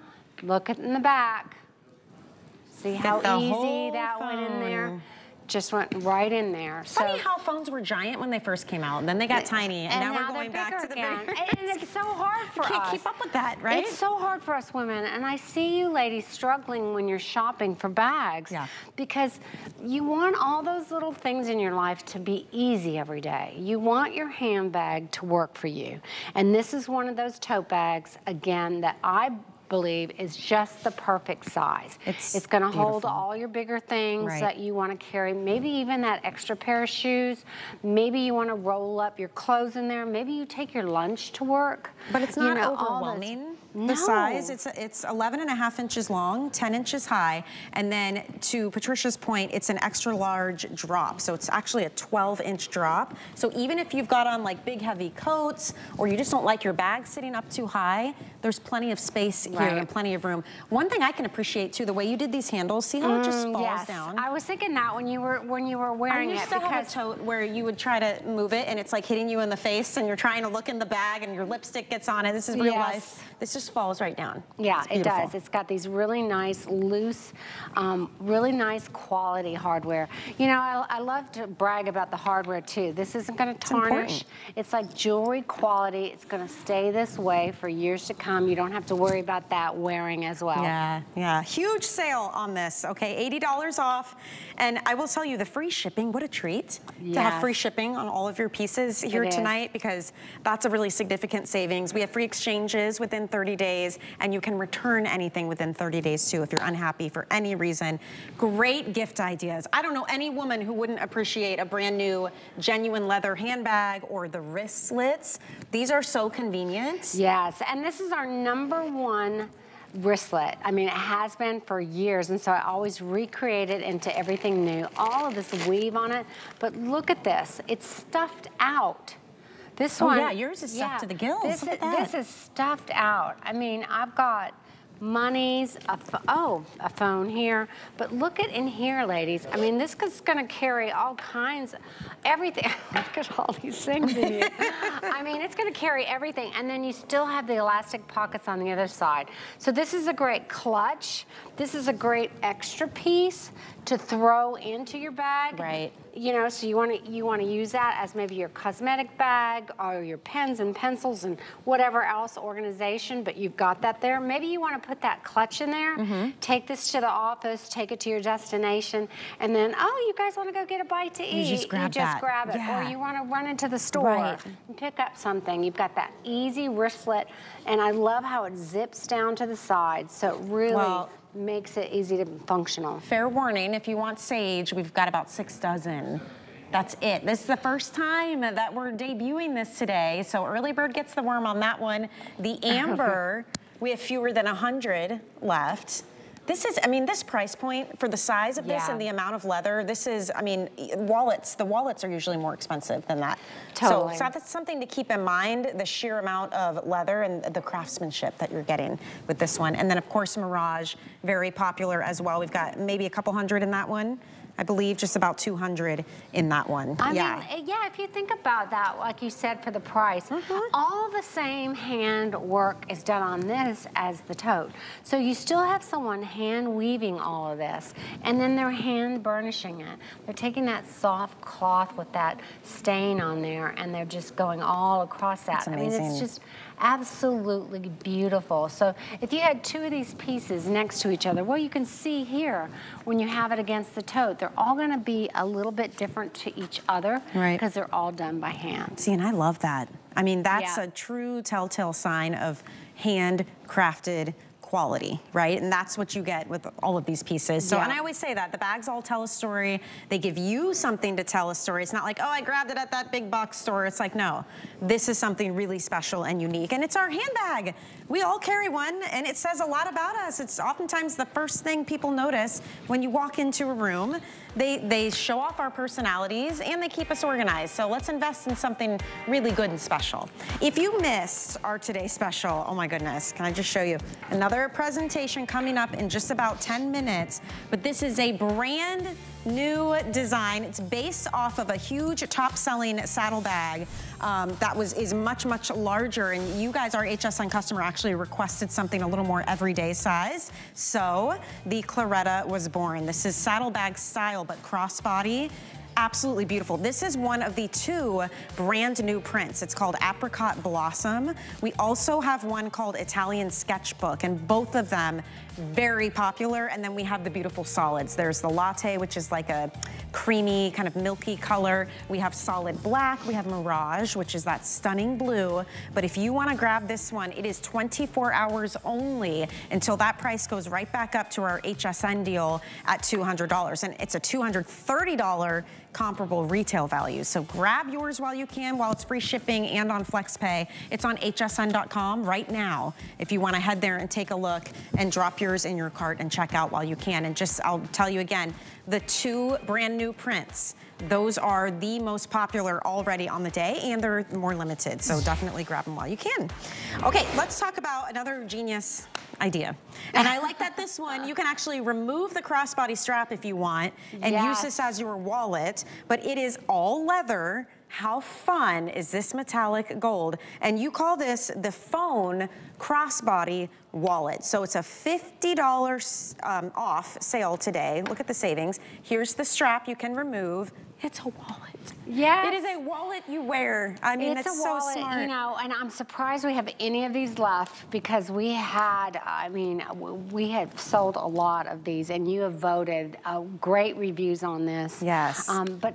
look at in the back. See how easy that went in there? Just went right in there. Funny so, how phones were giant when they first came out, and then they got tiny, and, now, we're going back to the again. bigger. And it's (laughs) so hard for You can't us. keep up with that, right? It's so hard for us women, and I see you ladies struggling when you're shopping for bags. Yeah. Because you want all those little things in your life to be easy every day. You want your handbag to work for you. And this is one of those tote bags, again, that I believe is just the perfect size. It's going to hold all your bigger things Right. that you want to carry, maybe even that extra pair of shoes. Maybe you want to roll up your clothes in there. Maybe you take your lunch to work. But it's You not know, all overwhelming. No. the size. It's it's 11 and a half inches long, 10 inches high, and then to Patricia's point, it's an extra large drop. So it's actually a 12 inch drop. So even if you've got on like big heavy coats or you just don't like your bag sitting up too high, there's plenty of space right. here and plenty of room. One thing I can appreciate too, the way you did these handles, see how mm, it just mm, falls yes. down? I was thinking that when you were when you were wearing I used it. to have a tote where you would try to move it and it's like hitting you in the face and you're trying to look in the bag and your lipstick gets on it. This is real yes. life. This just falls right down. Yeah, it does. It's got these really nice, loose, um, really nice quality hardware. You know, I, I, love to brag about the hardware too. This isn't going to tarnish. It's, it's like jewelry quality. It's going to stay this way for years to come. You don't have to worry about that wearing as well. Yeah, yeah. Huge sale on this, okay? $80 off. And I will tell you, the free shipping, what a treat yes. to have free shipping on all of your pieces here tonight because that's a really significant savings. We have free exchanges within 30 days and you can return anything within 30 days too if you're unhappy for any reason. Great gift ideas. I don't know any woman who wouldn't appreciate a brand new genuine leather handbag or the wristlets. These are so convenient. Yes, and this is our number one wristlet. I mean, it has been for years, and so I always recreate it into everything new. All of this weave on it, but look at this. It's stuffed out. This oh, one. yeah, yours is stuffed yeah, to the gills. This, look is, this is stuffed out. I mean, I've got monies, a oh, a phone here. But look at in here, ladies. I mean, this is gonna carry all kinds, everything. (laughs) look at all these things in here. (laughs) I mean, it's gonna carry everything. And then you still have the elastic pockets on the other side. So this is a great clutch. This is a great extra piece to throw into your bag. Right. You know, so you want to you want to use that as maybe your cosmetic bag or your pens and pencils and whatever else organization, but you've got that there. Maybe you want to put that clutch in there, mm -hmm. take this to the office, take it to your destination, and then, oh, you guys want to go get a bite to eat. You just grab you just that. grab it. Yeah. Or you want to run into the store right. and pick up something. You've got that easy wristlet, and I love how it zips down to the side. So it really well, makes it easy to functional. Fair warning, if you want sage, we've got about six dozen. That's it. This is the first time that we're debuting this today, so early bird gets the worm on that one. The (laughs) amber, we have fewer than 100 left. This is, I mean, this price point for the size of this and the amount of leather, this is, I mean, wallets, the wallets are usually more expensive than that. Totally. So, so that's something to keep in mind, the sheer amount of leather and the craftsmanship that you're getting with this one. And then of course, Mirage, very popular as well. We've got maybe a couple hundred in that one. I believe just about 200 in that one. I yeah. mean, eh, yeah, if you think about that, like you said, for the price, mm -hmm. all the same hand work is done on this as the tote. So you still have someone hand weaving all of this, and then they're hand burnishing it. They're taking that soft cloth with that stain on there, and they're just going all across that. I mean, it's just absolutely beautiful. So if you had two of these pieces next to each other, well, you can see here when you have it against the tote, they're all gonna be a little bit different to each other right. because they're all done by hand. See, and I love that. I mean, that's yeah. a true telltale sign of handcrafted quality, right? And that's what you get with all of these pieces. So, yeah. and I always say that, the bags all tell a story. They give you something to tell a story. It's not like, oh, I grabbed it at that big box store. It's like, no, this is something really special and unique. And it's our handbag. We all carry one and it says a lot about us. It's oftentimes the first thing people notice when you walk into a room. They, they show off our personalities and they keep us organized. So let's invest in something really good and special. If you missed our today special, oh my goodness, can I just show you another presentation coming up in just about 10 minutes. But this is a brand new design. It's based off of a huge top-selling saddlebag um, that was is much, much larger. And you guys, our HSN customer, actually requested something a little more everyday size. So the Claretta was born. This is saddlebag style, but crossbody absolutely beautiful. This is one of the two brand new prints. It's called Apricot Blossom. We also have one called Italian Sketchbook, and both of them very popular. And then we have the beautiful solids. There's the latte, which is like a creamy, kind of milky color. We have solid black. We have Mirage, which is that stunning blue. But if you want to grab this one, it is 24 hours only until that price goes right back up to our HSN deal at $200. And it's a $230 comparable retail values. So grab yours while you can, while it's free shipping and on FlexPay. It's on hsn.com right now if you want to head there and take a look and drop yours in your cart and check out while you can. And just, I'll tell you again, the two brand new prints those are the most popular already on the day and they're more limited. So definitely grab them while you can. Okay, let's talk about another genius idea. And I like that this one, you can actually remove the crossbody strap if you want and yes. use this as your wallet, but it is all leather how fun is this metallic gold? And you call this the phone crossbody wallet. So it's a $50 um, off sale today. Look at the savings. Here's the strap you can remove. It's a wallet. Yeah. It is a wallet you wear. I mean, it's, a so wallet, smart. You know, and I'm surprised we have any of these left because we had, I mean, we have sold a lot of these and you have voted uh, great reviews on this. Yes. Um, but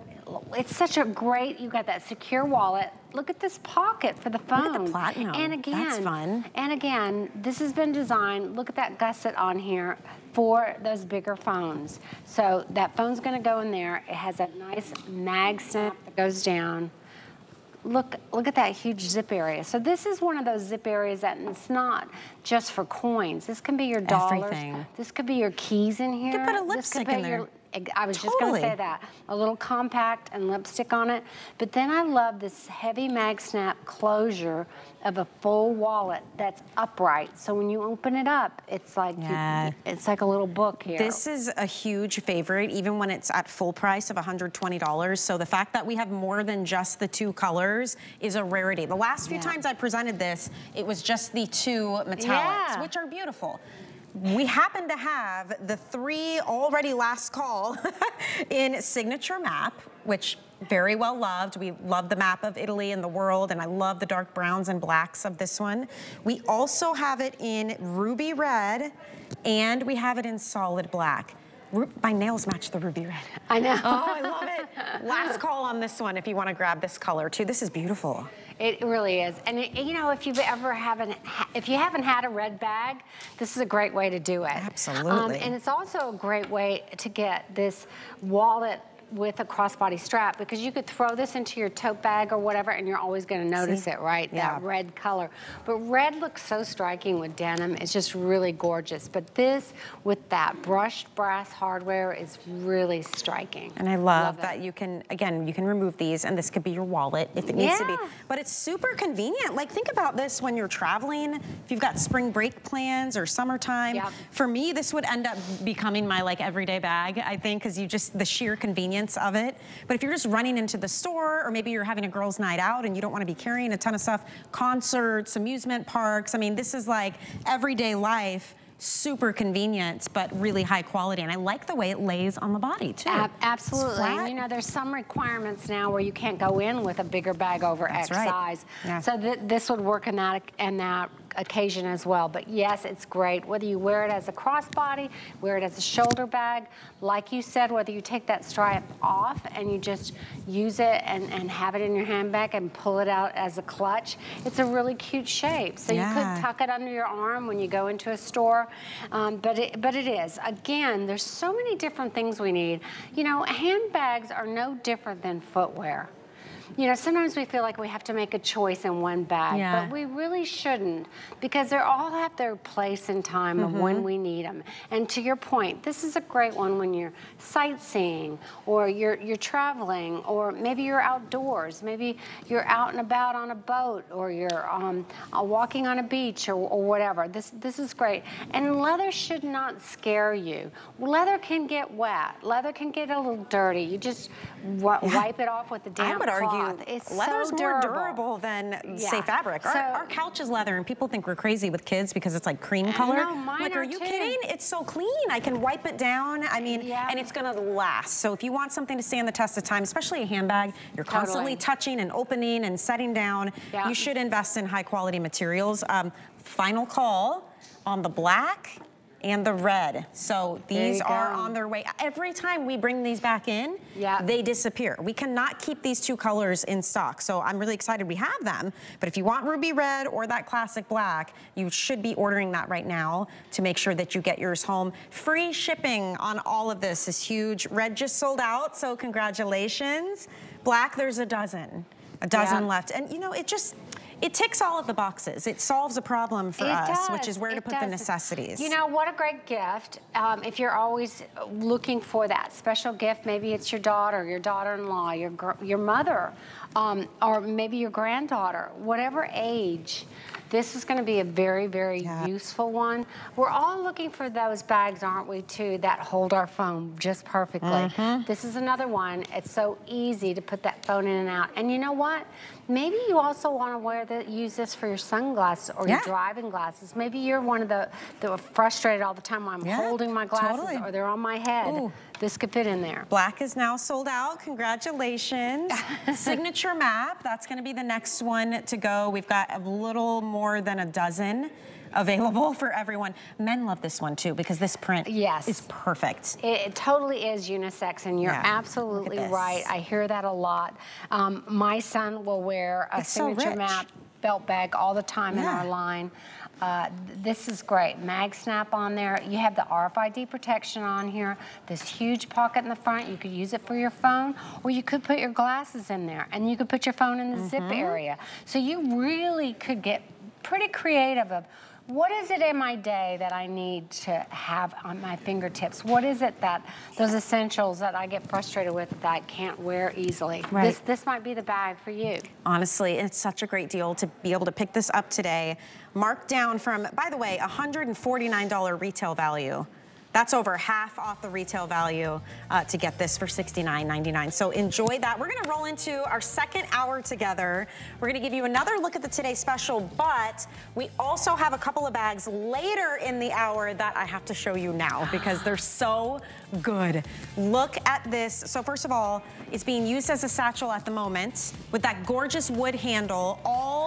it's such a great, you've got that secure wallet. Look at this pocket for the phone. Look at the platinum. And again, That's fun. And again, this has been designed, look at that gusset on here for those bigger phones. So that phone's gonna go in there. It has a nice mag snap that goes down. Look, look at that huge zip area. So this is one of those zip areas that it's not just for coins. This can be your dollars. Everything. This could be your keys in here. You could put a lipstick in there. Your, I was totally. just going to say that. A little compact and lipstick on it. But then I love this heavy mag snap closure of a full wallet that's upright. So when you open it up, it's like yeah. you, it's like a little book here. This is a huge favorite, even when it's at full price of $120. So the fact that we have more than just the two colors is a rarity. The last few yeah. times I presented this, it was just the two metallics, yeah. which are beautiful we happen to have the three already last call (laughs) in signature map, which very well loved. We love the map of Italy and the world, and I love the dark browns and blacks of this one. We also have it in ruby red, and we have it in solid black. My nails match the ruby red. I know. (laughs) Oh, I love it. Last call on this one if you want to grab this color too. This is beautiful. It really is. And it, you know, if you've ever haven't, if you haven't had a red bag, this is a great way to do it. Absolutely. Um, and it's also a great way to get this wallet with a crossbody strap because you could throw this into your tote bag or whatever and you're always going to notice See? it, right? Yeah. That red color. But red looks so striking with denim. It's just really gorgeous. But this with that brushed brass hardware is really striking. And I love, love that you can, again, you can remove these and this could be your wallet if it needs yeah. to be. But it's super convenient. Like think about this when you're traveling, if you've got spring break plans or summertime. Yep. For me, this would end up becoming my like everyday bag, I think, because you just, the sheer convenience of it. But if you're just running into the store or maybe you're having a girls' night out and you don't want to be carrying a ton of stuff, concerts, amusement parks, I mean, this is like everyday life super convenient, but really high quality. And I like the way it lays on the body too. Ab absolutely. You know, there's some requirements now where you can't go in with a bigger bag over That's X right. size. Yeah. So th this would work in that, in that occasion as well. But yes, it's great. Whether you wear it as a crossbody, wear it as a shoulder bag, like you said, whether you take that stripe off and you just use it and, and have it in your handbag and pull it out as a clutch, it's a really cute shape. So yeah. you could tuck it under your arm when you go into a store. Um, but, it, but it is. Again, there's so many different things we need. You know, handbags are no different than footwear. You know, sometimes we feel like we have to make a choice in one bag, yeah. but we really shouldn't because they all have their place and time mm -hmm. of when mm-hmm. we need them. And to your point, this is a great one when you're sightseeing or you're, you're traveling or maybe you're outdoors. Maybe you're out and about on a boat or you're um, uh, walking on a beach or, or whatever. This, this is great. And leather should not scare you. Leather can get wet. Leather can get a little dirty. You just wipe it off with the damp I would argue cloth. It's leather's so more durable than yeah. say fabric. Our, so, our, couch is leather and people think we're crazy with kids because it's like cream color. No, mine like, are, are you too. kidding? It's so clean. I can wipe it down. I mean, yeah. and it's gonna last. So if you want something to stand the test of time, especially a handbag, you're totally. constantly touching and opening and setting down, yeah. you should invest in high quality materials. Um, final call on the black and the red. So these are on their way. Every time we bring these back in, yeah. they disappear. We cannot keep these two colors in stock. So I'm really excited we have them. But if you want ruby red or that classic black, you should be ordering that right now to make sure that you get yours home. Free shipping on all of this is huge. Red just sold out, so congratulations. Black, there's a dozen, a dozen Yeah. left. And you know, it just, it ticks all of the boxes. It solves a problem for It us, does. which is where to It put the necessities. You know, what a great gift. Um, if you're always looking for that special gift, maybe it's your daughter, your daughter-in-law, your, your mother, um, or maybe your granddaughter, whatever age, this is gonna be a very, very useful one. We're all looking for those bags, aren't we, too, that hold our phone just perfectly. Mm-hmm. This is another one. It's so easy to put that phone in and out. And you know what? Maybe you also wanna wear the, use this for your sunglasses or Yeah. your driving glasses. Maybe you're one of the that are frustrated all the time when I'm Yeah, holding my glasses totally. or they're on my head. Ooh. This could fit in there. Black is now sold out. Congratulations. (laughs) Signature map, that's gonna be the next one to go. We've got a little more than a dozen available for everyone. Men love this one too because this print Yes. is perfect. It, it totally is unisex, and you're Yeah. absolutely Look at this. right. I hear that a lot. Um, my son will wear a It's signature rich. map belt bag all the time in our line. Uh, this is great. Mag snap on there. You have the RFID protection on here. This huge pocket in the front. You could use it for your phone, or you could put your glasses in there, and you could put your phone in the zip Mm-hmm. area. So you really could get pretty creative of what is it in my day that I need to have on my fingertips? What is it that those essentials that I get frustrated with that I can't wear easily? Right. This this might be the bag for you. Honestly, it's such a great deal to be able to pick this up today. Marked down from, by the way, $149 retail value. That's over half off the retail value uh, to get this for $69.99. So enjoy that. We're gonna roll into our second hour together. We're gonna give you another look at the Today Special, but we also have a couple of bags later in the hour that I have to show you now (sighs) because they're so good. Look at this. So first of all, it's being used as a satchel at the moment with that gorgeous wood handle all